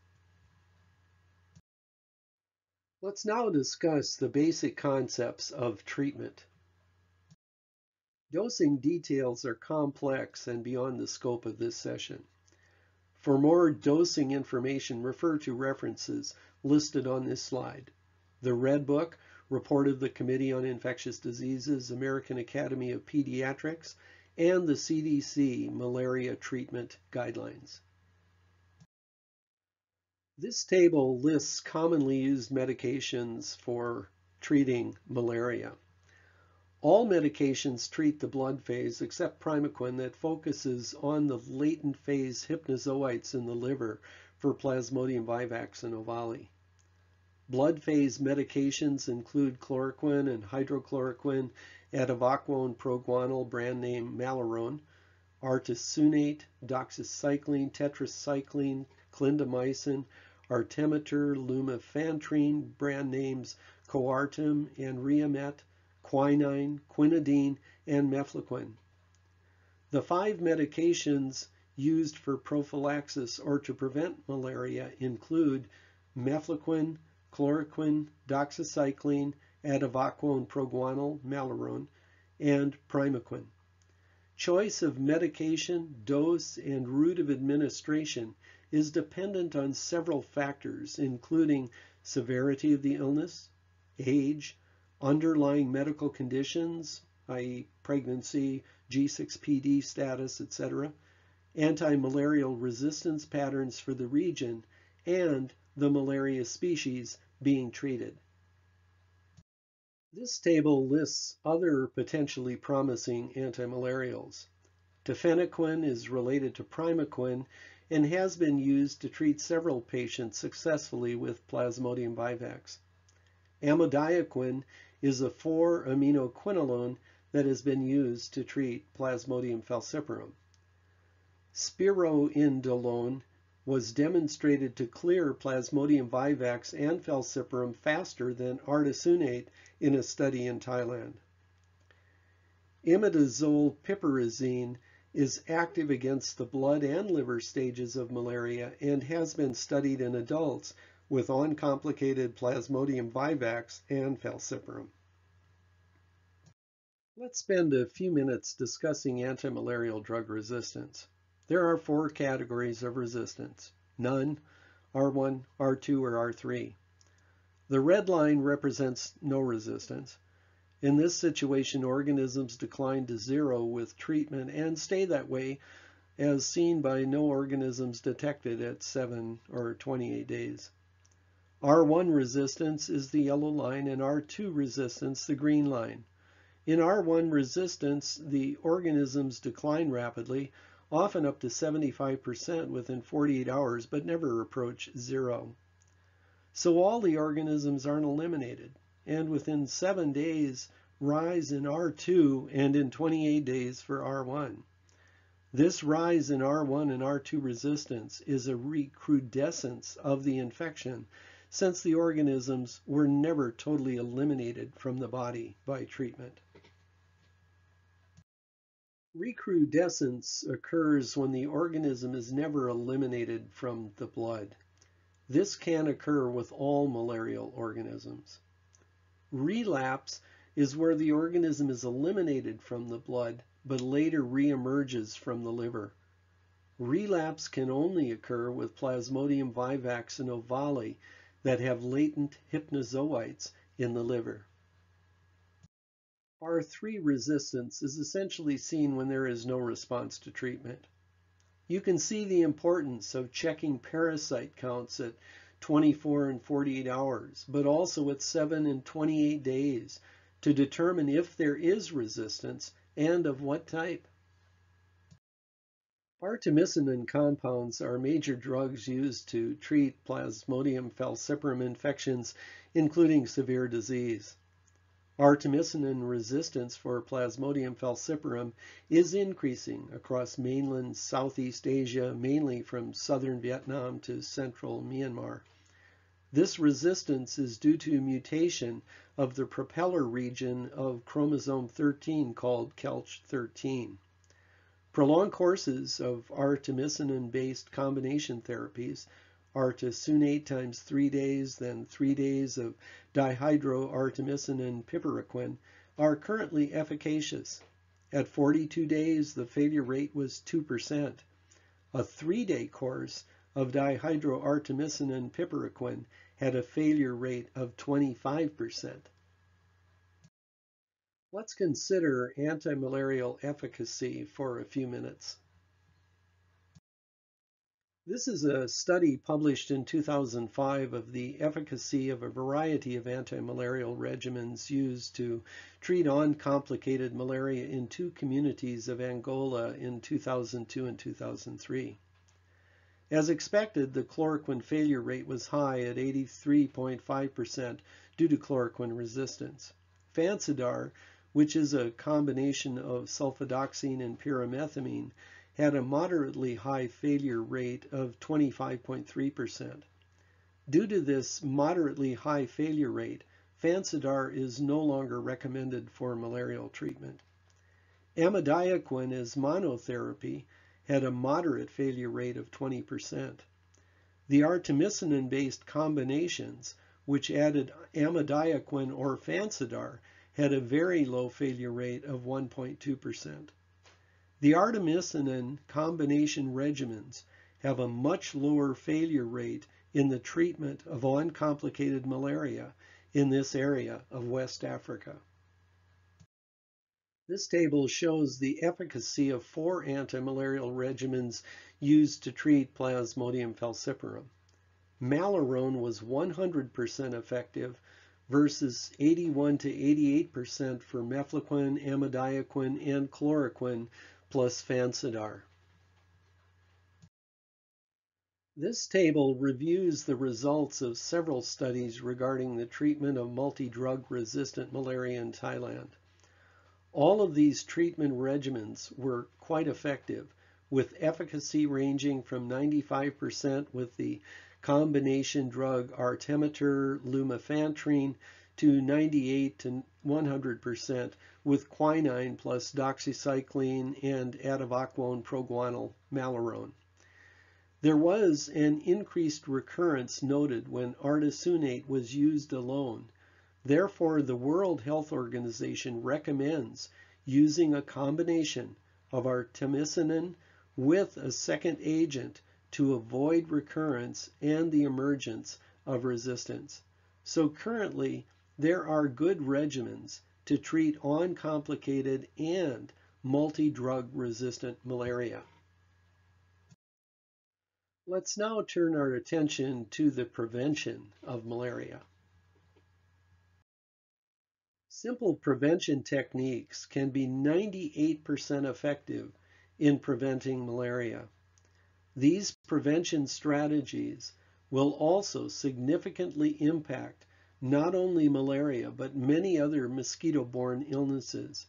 Let's now discuss the basic concepts of treatment. Dosing details are complex and beyond the scope of this session. For more dosing information, refer to references listed on this slide. The Red Book, Report of the Committee on Infectious Diseases, American Academy of Pediatrics, and the CDC Malaria Treatment Guidelines. This table lists commonly used medications for treating malaria. All medications treat the blood phase except primaquine that focuses on the latent phase hypnozoites in the liver for Plasmodium vivax and ovale. Blood phase medications include chloroquine and hydroxychloroquine, atovaquone proguanil, brand name Malarone, artesunate, doxycycline, tetracycline, clindamycin, artemether, lumefantrine, brand names Coartem and Riamet, quinine, quinidine, and mefloquine. The five medications used for prophylaxis or to prevent malaria include mefloquine, chloroquine, doxycycline, atovaquone proguanil, Malarone, and primaquine. Choice of medication, dose, and route of administration is dependent on several factors, including severity of the illness, age, underlying medical conditions, i.e. pregnancy, G6PD status, etc., anti-malarial resistance patterns for the region, and the malaria species being treated. This table lists other potentially promising antimalarials. Tafenoquine is related to primaquine and has been used to treat several patients successfully with Plasmodium vivax. Amodiaquine is a 4-aminoquinolone that has been used to treat Plasmodium falciparum. Spiroindolone was demonstrated to clear Plasmodium vivax and falciparum faster than artesunate in a study in Thailand. Imidazole piperazine is active against the blood and liver stages of malaria and has been studied in adults with uncomplicated Plasmodium vivax and falciparum. Let's spend a few minutes discussing antimalarial drug resistance. There are four categories of resistance, none, R1, R2, or R3. The red line represents no resistance. In this situation, organisms decline to zero with treatment and stay that way as seen by no organisms detected at 7 or 28 days. R1 resistance is the yellow line and R2 resistance the green line. In R1 resistance, the organisms decline rapidly, often up to 75% within 48 hours, but never approach zero. So all the organisms aren't eliminated, and within seven days rise in R2 and in 28 days for R1. This rise in R1 and R2 resistance is a recrudescence of the infection since the organisms were never totally eliminated from the body by treatment. Recrudescence occurs when the organism is never eliminated from the blood. This can occur with all malarial organisms. Relapse is where the organism is eliminated from the blood but later reemerges from the liver. Relapse can only occur with Plasmodium vivax and ovale that have latent hypnozoites in the liver. R3 resistance is essentially seen when there is no response to treatment. You can see the importance of checking parasite counts at 24 and 48 hours, but also at 7 and 28 days to determine if there is resistance and of what type. Artemisinin compounds are major drugs used to treat Plasmodium falciparum infections, including severe disease. Artemisinin resistance for Plasmodium falciparum is increasing across mainland Southeast Asia, mainly from southern Vietnam to central Myanmar. This resistance is due to mutation of the propeller region of chromosome 13 called Kelch 13. Prolonged courses of artemisinin-based combination therapies, artesunate times three days, then three days of dihydroartemisinin piperaquine, are currently efficacious. At 42 days, the failure rate was 2%. A three-day course of dihydroartemisinin piperaquine had a failure rate of 25%. Let's consider antimalarial efficacy for a few minutes. This is a study published in 2005 of the efficacy of a variety of antimalarial regimens used to treat uncomplicated malaria in two communities of Angola in 2002 and 2003. As expected, the chloroquine failure rate was high at 83.5% due to chloroquine resistance. Fansidar, which is a combination of sulfadoxine and pyrimethamine, had a moderately high failure rate of 25.3%. Due to this moderately high failure rate, Fansidar is no longer recommended for malarial treatment. Amodiaquine as monotherapy had a moderate failure rate of 20%. The artemisinin-based combinations, which added amodiaquine or Fansidar, had a very low failure rate of 1.2%. The artemisinin combination regimens have a much lower failure rate in the treatment of uncomplicated malaria in this area of West Africa. This table shows the efficacy of four antimalarial regimens used to treat Plasmodium falciparum. Malarone was 100% effective versus 81 to 88% for mefloquine, amodiaquine, and chloroquine plus Fansidar. This table reviews the results of several studies regarding the treatment of multi-drug resistant malaria in Thailand. All of these treatment regimens were quite effective, with efficacy ranging from 95% with the combination drug artemether lumefantrine to 98 to 100% with quinine plus doxycycline and atovaquone proguanil malarone. There was an increased recurrence noted when artesunate was used alone. Therefore, the World Health Organization recommends using a combination of artemisinin with a second agent to avoid recurrence and the emergence of resistance. So currently, there are good regimens to treat uncomplicated and multi-drug resistant malaria. Let's now turn our attention to the prevention of malaria. Simple prevention techniques can be 98% effective in preventing malaria. These prevention strategies will also significantly impact not only malaria, but many other mosquito-borne illnesses.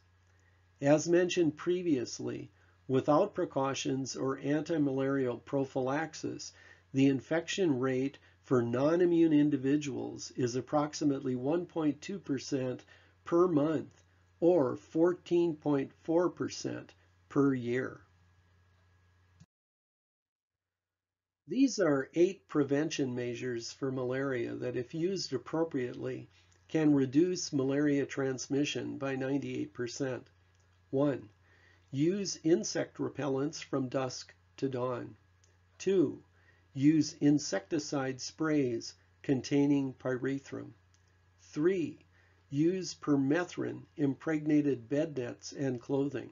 As mentioned previously, without precautions or antimalarial prophylaxis, the infection rate for non-immune individuals is approximately 1.2% per month or 14.4% per year. These are eight prevention measures for malaria that, if used appropriately, can reduce malaria transmission by 98%. 1. Use insect repellents from dusk to dawn. 2. Use insecticide sprays containing pyrethrum. 3. Use permethrin impregnated bed nets and clothing.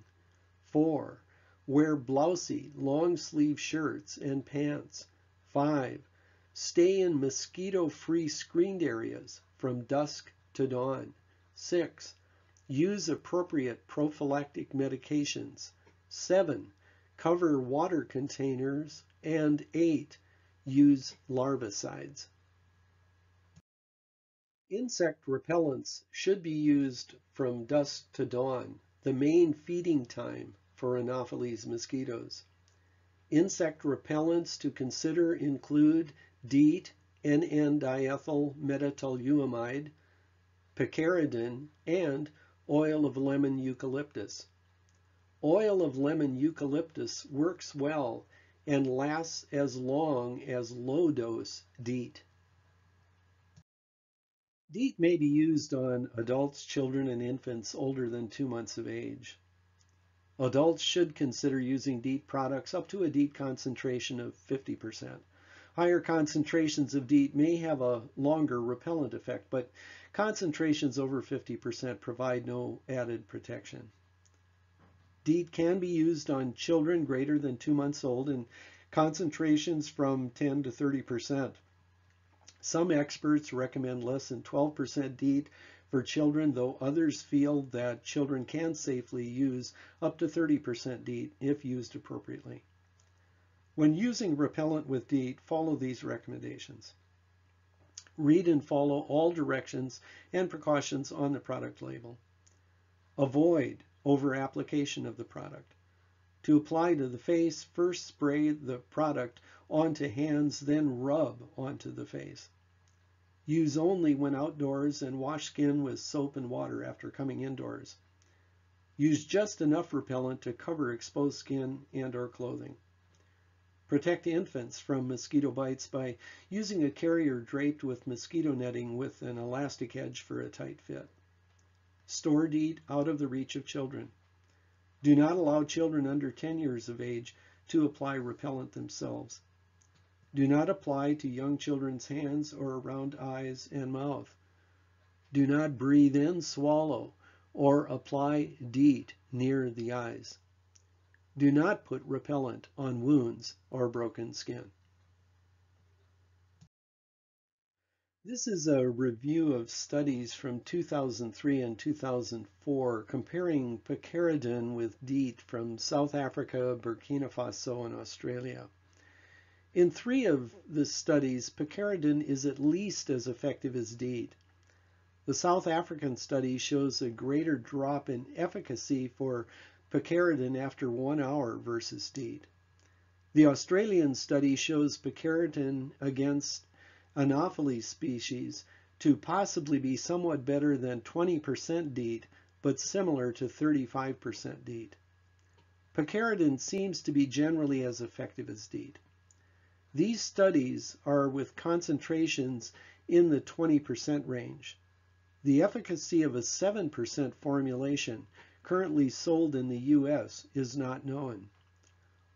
4. Wear blousy, long sleeve shirts and pants. 5. Stay in mosquito-free screened areas from dusk to dawn. 6. Use appropriate prophylactic medications. 7. Cover water containers. And 8. Use larvicides. Insect repellents should be used from dusk to dawn, the main feeding time for Anopheles mosquitoes. Insect repellents to consider include DEET, NN-diethyl metatoluamide, picaridin, and oil of lemon eucalyptus. Oil of lemon eucalyptus works well and lasts as long as low-dose DEET. DEET may be used on adults, children, and infants older than two months of age. Adults should consider using DEET products up to a DEET concentration of 50%. Higher concentrations of DEET may have a longer repellent effect, but concentrations over 50% provide no added protection. DEET can be used on children greater than two months old in concentrations from 10 to 30%. Some experts recommend less than 12% DEET for children, though others feel that children can safely use up to 30% DEET if used appropriately. When using repellent with DEET, follow these recommendations. Read and follow all directions and precautions on the product label. Avoid over application of the product. To apply to the face, first spray the product onto hands, then rub onto the face. Use only when outdoors and wash skin with soap and water after coming indoors. Use just enough repellent to cover exposed skin and or clothing. Protect infants from mosquito bites by using a carrier draped with mosquito netting with an elastic edge for a tight fit. Store DEET out of the reach of children. Do not allow children under 10 years of age to apply repellent themselves. Do not apply to young children's hands or around eyes and mouth. Do not breathe in, swallow, or apply DEET near the eyes. Do not put repellent on wounds or broken skin. This is a review of studies from 2003 and 2004 comparing picaridin with DEET from South Africa, Burkina Faso, and Australia. In three of the studies, picaridin is at least as effective as DEET. The South African study shows a greater drop in efficacy for picaridin after one hour versus DEET. The Australian study shows picaridin against Anopheles species to possibly be somewhat better than 20% DEET, but similar to 35% DEET. Picaridin seems to be generally as effective as DEET. These studies are with concentrations in the 20% range. The efficacy of a 7% formulation currently sold in the US is not known.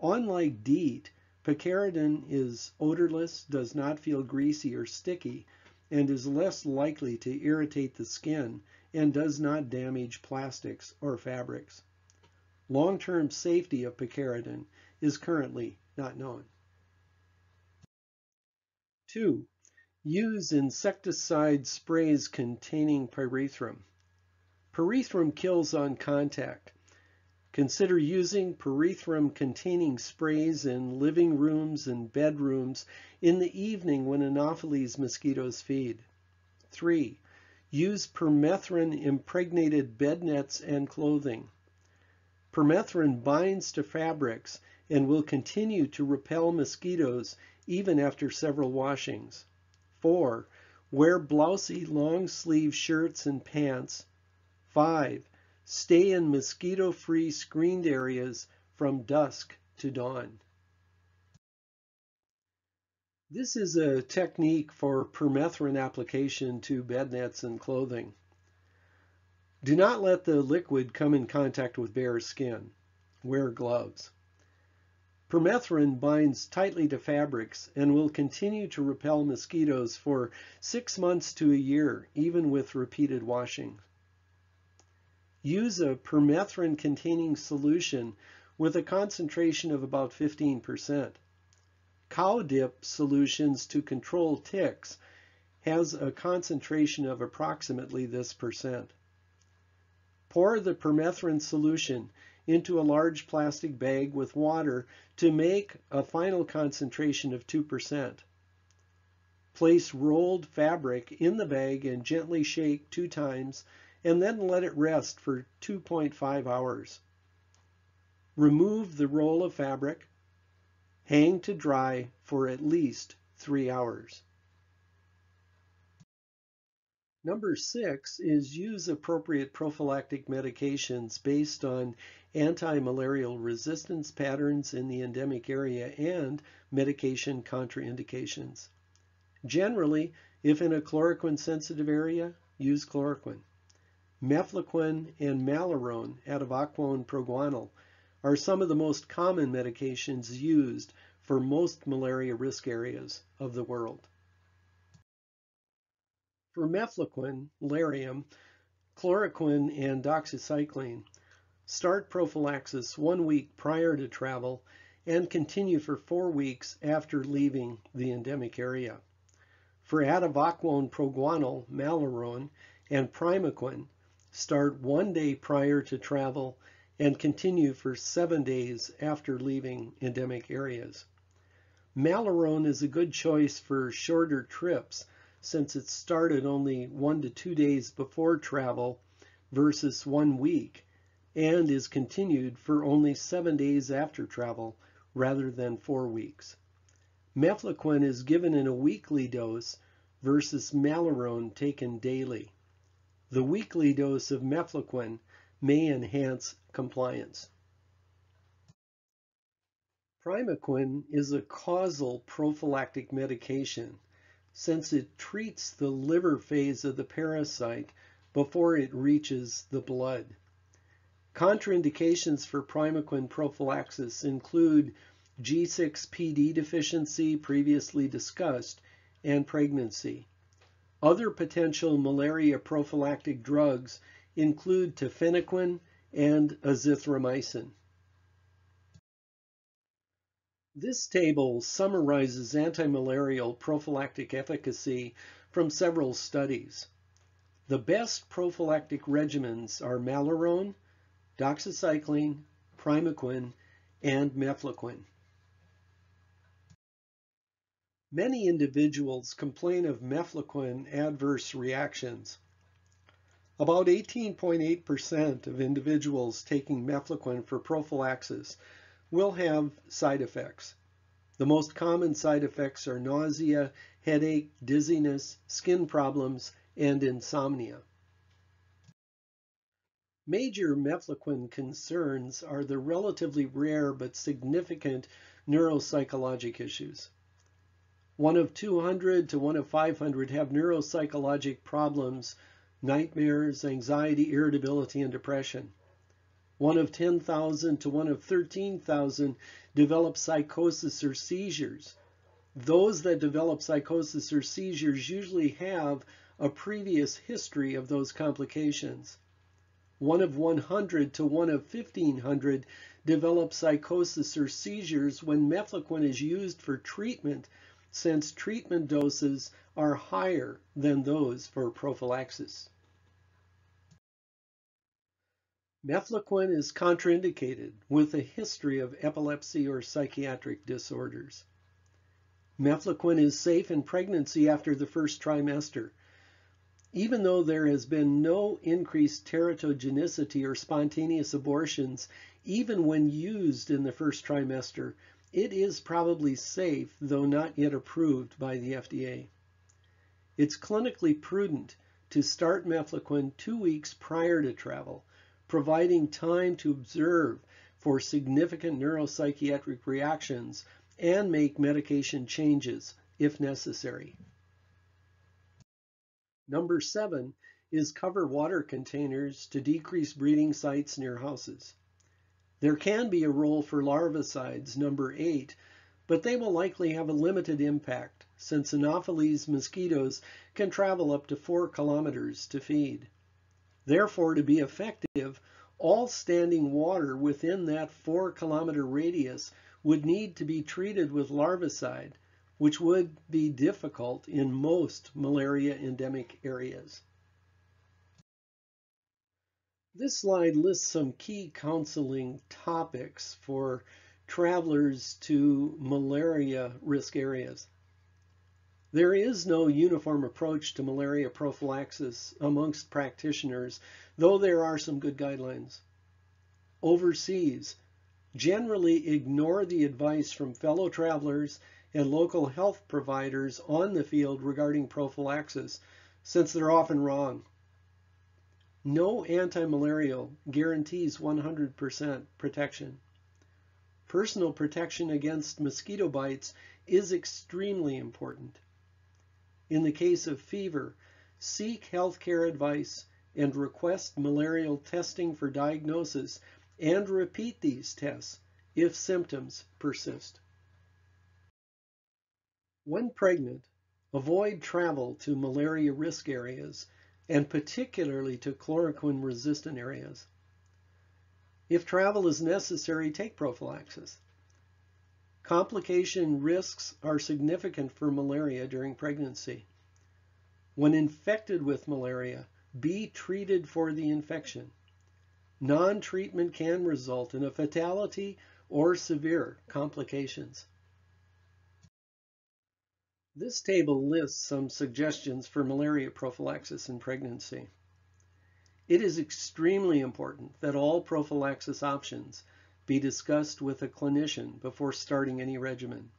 Unlike DEET, Picaridin is odorless, does not feel greasy or sticky, and is less likely to irritate the skin and does not damage plastics or fabrics. Long-term safety of picaridin is currently not known. 2. Use insecticide sprays containing pyrethrum. Pyrethrum kills on contact. Consider using pyrethrum-containing sprays in living rooms and bedrooms in the evening when Anopheles mosquitoes feed. 3. Use permethrin-impregnated bed nets and clothing. Permethrin binds to fabrics and will continue to repel mosquitoes even after several washings. 4. Wear blousy long-sleeve shirts and pants. 5. Stay in mosquito-free screened areas from dusk to dawn. This is a technique for permethrin application to bed nets and clothing. Do not let the liquid come in contact with bare skin. Wear gloves. Permethrin binds tightly to fabrics and will continue to repel mosquitoes for six months to a year, even with repeated washing. Use a permethrin-containing solution with a concentration of about 15%. Cow dip solutions to control ticks has a concentration of approximately this percent. Pour the permethrin solution into a large plastic bag with water to make a final concentration of 2%. Place rolled fabric in the bag and gently shake two times and then let it rest for 2.5 hours. Remove the roll of fabric, hang to dry for at least three hours. Number six is use appropriate prophylactic medications based on anti-malarial resistance patterns in the endemic area and medication contraindications. Generally, if in a chloroquine sensitive area, use chloroquine. Mefloquine and Malarone, out of atovaquone proguanil, are some of the most common medications used for most malaria risk areas of the world. For mefloquine, Lariam, chloroquine, and doxycycline, start prophylaxis one week prior to travel and continue for four weeks after leaving the endemic area. For atovaquone proguanil, Malarone, and primaquine, start one day prior to travel and continue for seven days after leaving endemic areas. Malarone is a good choice for shorter trips since it started only one to two days before travel versus one week and is continued for only seven days after travel rather than four weeks. Mefloquine is given in a weekly dose versus Malarone taken daily. The weekly dose of mefloquine may enhance compliance. Primaquine is a causal prophylactic medication since it treats the liver phase of the parasite before it reaches the blood. Contraindications for primaquine prophylaxis include G6PD deficiency previously discussed and pregnancy. Other potential malaria prophylactic drugs include tafenoquine and azithromycin. This table summarizes antimalarial prophylactic efficacy from several studies. The best prophylactic regimens are Malarone, doxycycline, primaquine, and mefloquine. Many individuals complain of mefloquine adverse reactions. About 18.8% of individuals taking mefloquine for prophylaxis will have side effects. The most common side effects are nausea, headache, dizziness, skin problems, and insomnia. Major mefloquine concerns are the relatively rare but significant neuropsychologic issues. One of 200 to one of 500 have neuropsychologic problems, nightmares, anxiety, irritability, and depression. One of 10,000 to one of 13,000 develop psychosis or seizures. Those that develop psychosis or seizures usually have a previous history of those complications. One of 100 to one of 1,500 develop psychosis or seizures when mefloquine is used for treatment since treatment doses are higher than those for prophylaxis. Mefloquine is contraindicated with a history of epilepsy or psychiatric disorders. Mefloquine is safe in pregnancy after the first trimester. Even though there has been no increased teratogenicity or spontaneous abortions, even when used in the first trimester, it is probably safe, though not yet approved by the FDA. It's clinically prudent to start mefloquine two weeks prior to travel providing time to observe for significant neuropsychiatric reactions and make medication changes if necessary. Number seven is cover water containers to decrease breeding sites near houses. There can be a role for larvicides, number eight, but they will likely have a limited impact since Anopheles mosquitoes can travel up to four kilometers to feed. Therefore, to be effective, all standing water within that four kilometer radius would need to be treated with larvicide, which would be difficult in most malaria endemic areas. This slide lists some key counseling topics for travelers to malaria risk areas. There is no uniform approach to malaria prophylaxis amongst practitioners, though there are some good guidelines. Overseas, generally ignore the advice from fellow travelers and local health providers on the field regarding prophylaxis, since they're often wrong. No anti-malarial guarantees 100% protection. Personal protection against mosquito bites is extremely important. In the case of fever, seek healthcare advice and request malarial testing for diagnosis and repeat these tests if symptoms persist. When pregnant, avoid travel to malaria risk areas and particularly to chloroquine resistant areas. If travel is necessary, take prophylaxis. Complication risks are significant for malaria during pregnancy. When infected with malaria, be treated for the infection. Non-treatment can result in a fatality or severe complications. This table lists some suggestions for malaria prophylaxis in pregnancy. It is extremely important that all prophylaxis options be discussed with a clinician before starting any regimen.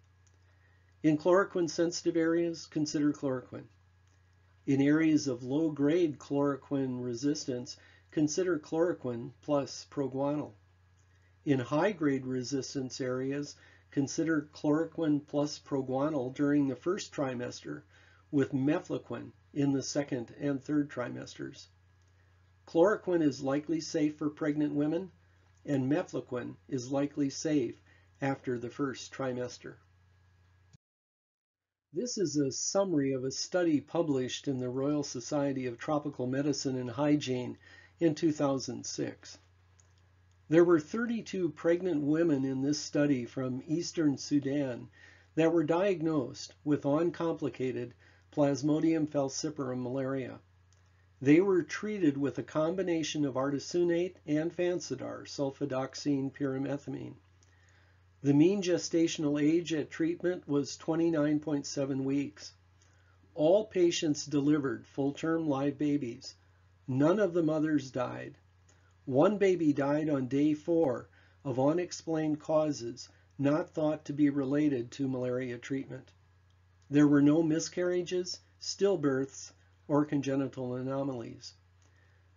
In chloroquine sensitive areas, consider chloroquine. In areas of low-grade chloroquine resistance, consider chloroquine plus proguanil. In high-grade resistance areas, consider chloroquine plus proguanil during the first trimester with mefloquine in the second and third trimesters. Chloroquine is likely safe for pregnant women, and mefloquine is likely safe after the first trimester. This is a summary of a study published in the Royal Society of Tropical Medicine and Hygiene in 2006. There were 32 pregnant women in this study from eastern Sudan that were diagnosed with uncomplicated Plasmodium falciparum malaria. They were treated with a combination of artesunate and Fansidar, sulfadoxine pyrimethamine. The mean gestational age at treatment was 29.7 weeks. All patients delivered full-term live babies. None of the mothers died. One baby died on day four of unexplained causes not thought to be related to malaria treatment. There were no miscarriages, stillbirths, or congenital anomalies.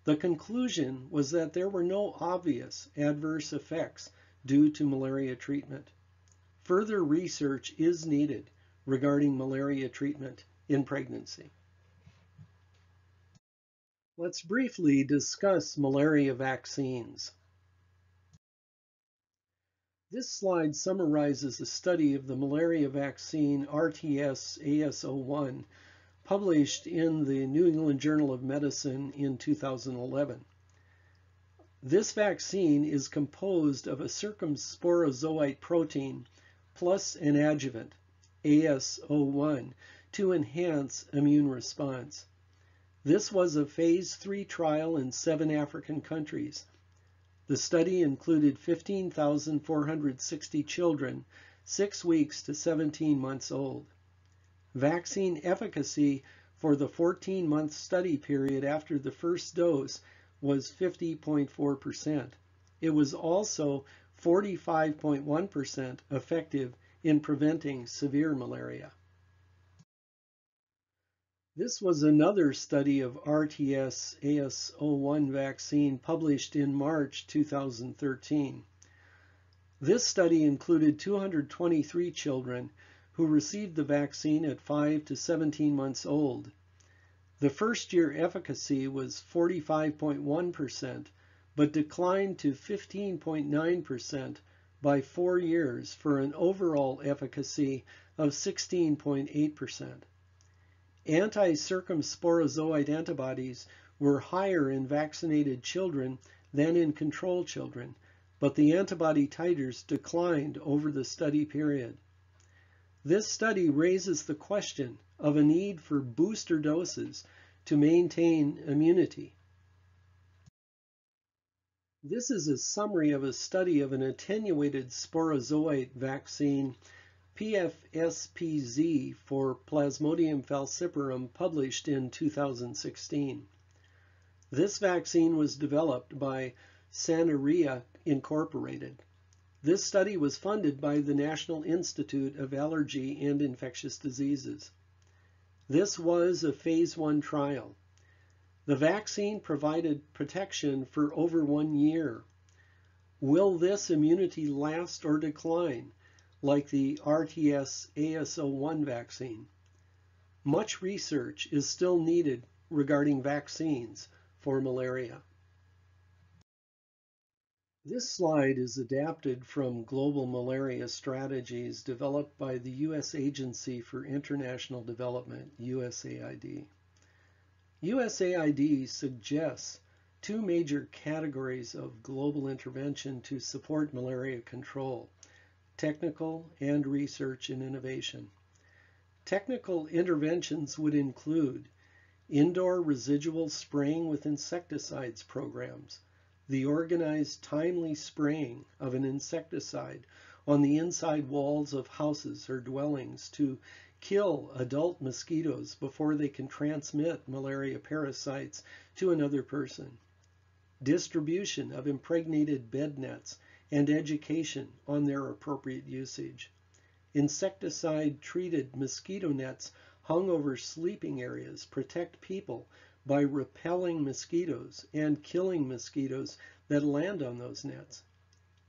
The conclusion was that there were no obvious adverse effects due to malaria treatment. Further research is needed regarding malaria treatment in pregnancy. Let's briefly discuss malaria vaccines. This slide summarizes a study of the malaria vaccine RTS-AS01 published in the New England Journal of Medicine in 2011. This vaccine is composed of a circumsporozoite protein plus an adjuvant, AS01, to enhance immune response. This was a phase 3 trial in seven African countries. The study included 15,460 children, 6 weeks to 17 months old. Vaccine efficacy for the 14-month study period after the first dose was 50.4%. It was also 45.1% effective in preventing severe malaria. This was another study of RTS-AS01 vaccine published in March 2013. This study included 223 children who received the vaccine at 5 to 17 months old the first year efficacy was 45.1%, but declined to 15.9% by four years for an overall efficacy of 16.8%. Anti-circumsporozoite antibodies were higher in vaccinated children than in control children, but the antibody titers declined over the study period. This study raises the question of a need for booster doses to maintain immunity. This is a summary of a study of an attenuated sporozoite vaccine PFSPZ for Plasmodium falciparum published in 2016. This vaccine was developed by Sanaria Incorporated. This study was funded by the National Institute of Allergy and Infectious Diseases. This was a phase one trial. The vaccine provided protection for over one year. Will this immunity last or decline, like the RTS-AS01 vaccine? Much research is still needed regarding vaccines for malaria. This slide is adapted from global malaria strategies developed by the U.S. Agency for International Development, USAID. USAID suggests two major categories of global intervention to support malaria control, technical and research and innovation. Technical interventions would include indoor residual spraying with insecticides programs, the organized timely spraying of an insecticide on the inside walls of houses or dwellings to kill adult mosquitoes before they can transmit malaria parasites to another person. Distribution of impregnated bed nets and education on their appropriate usage. Insecticide treated mosquito nets hung over sleeping areas protect people by repelling mosquitoes and killing mosquitoes that land on those nets.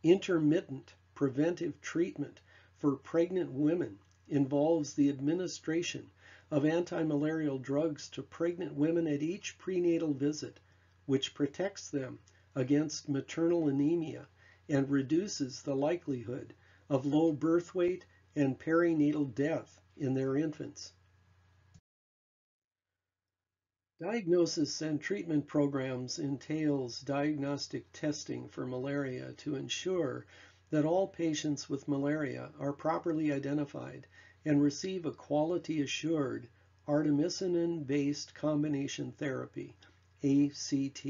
Intermittent preventive treatment for pregnant women involves the administration of anti-malarial drugs to pregnant women at each prenatal visit, which protects them against maternal anemia and reduces the likelihood of low birth weight and perinatal death in their infants. Diagnosis and treatment programs entails diagnostic testing for malaria to ensure that all patients with malaria are properly identified and receive a quality assured artemisinin-based combination therapy, ACT.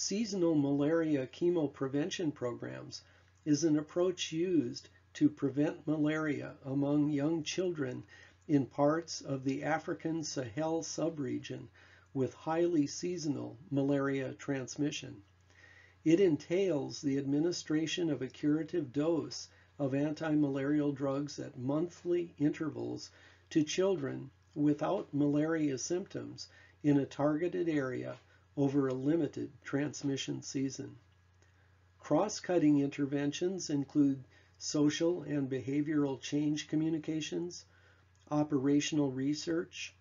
Seasonal malaria chemoprevention programs is an approach used to prevent malaria among young children in parts of the African Sahel subregion with highly seasonal malaria transmission. It entails the administration of a curative dose of anti-malarial drugs at monthly intervals to children without malaria symptoms in a targeted area over a limited transmission season. Cross-cutting interventions include social and behavioral change communications, operational research,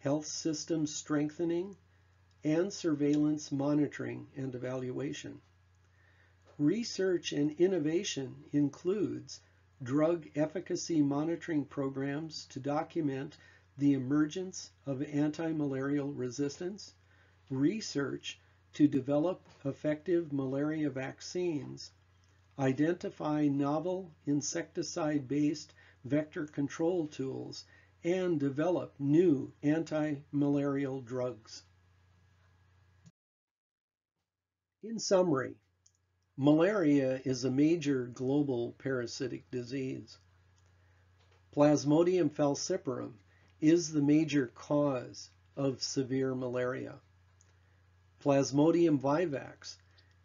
health system strengthening, and surveillance monitoring and evaluation. Research and innovation includes drug efficacy monitoring programs to document the emergence of anti-malarial resistance, research to develop effective malaria vaccines, identify novel insecticide-based vector control tools, and develop new anti-malarial drugs. In summary, malaria is a major global parasitic disease. Plasmodium falciparum is the major cause of severe malaria. Plasmodium vivax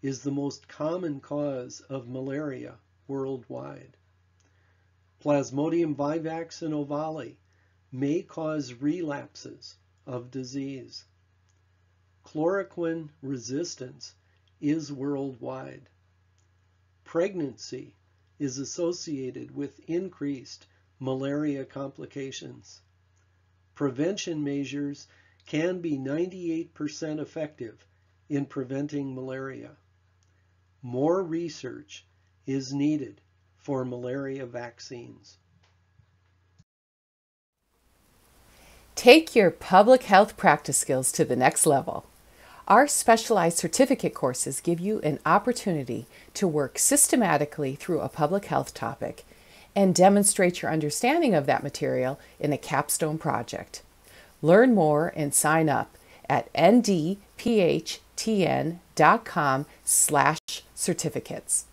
is the most common cause of malaria worldwide. Plasmodium vivax and ovale may cause relapses of disease. Chloroquine resistance is worldwide. Pregnancy is associated with increased malaria complications. Prevention measures can be 98% effective in preventing malaria. More research is needed for malaria vaccines. Take your public health practice skills to the next level. Our specialized certificate courses give you an opportunity to work systematically through a public health topic and demonstrate your understanding of that material in a capstone project. Learn more and sign up at ndphtn.com slash certificates.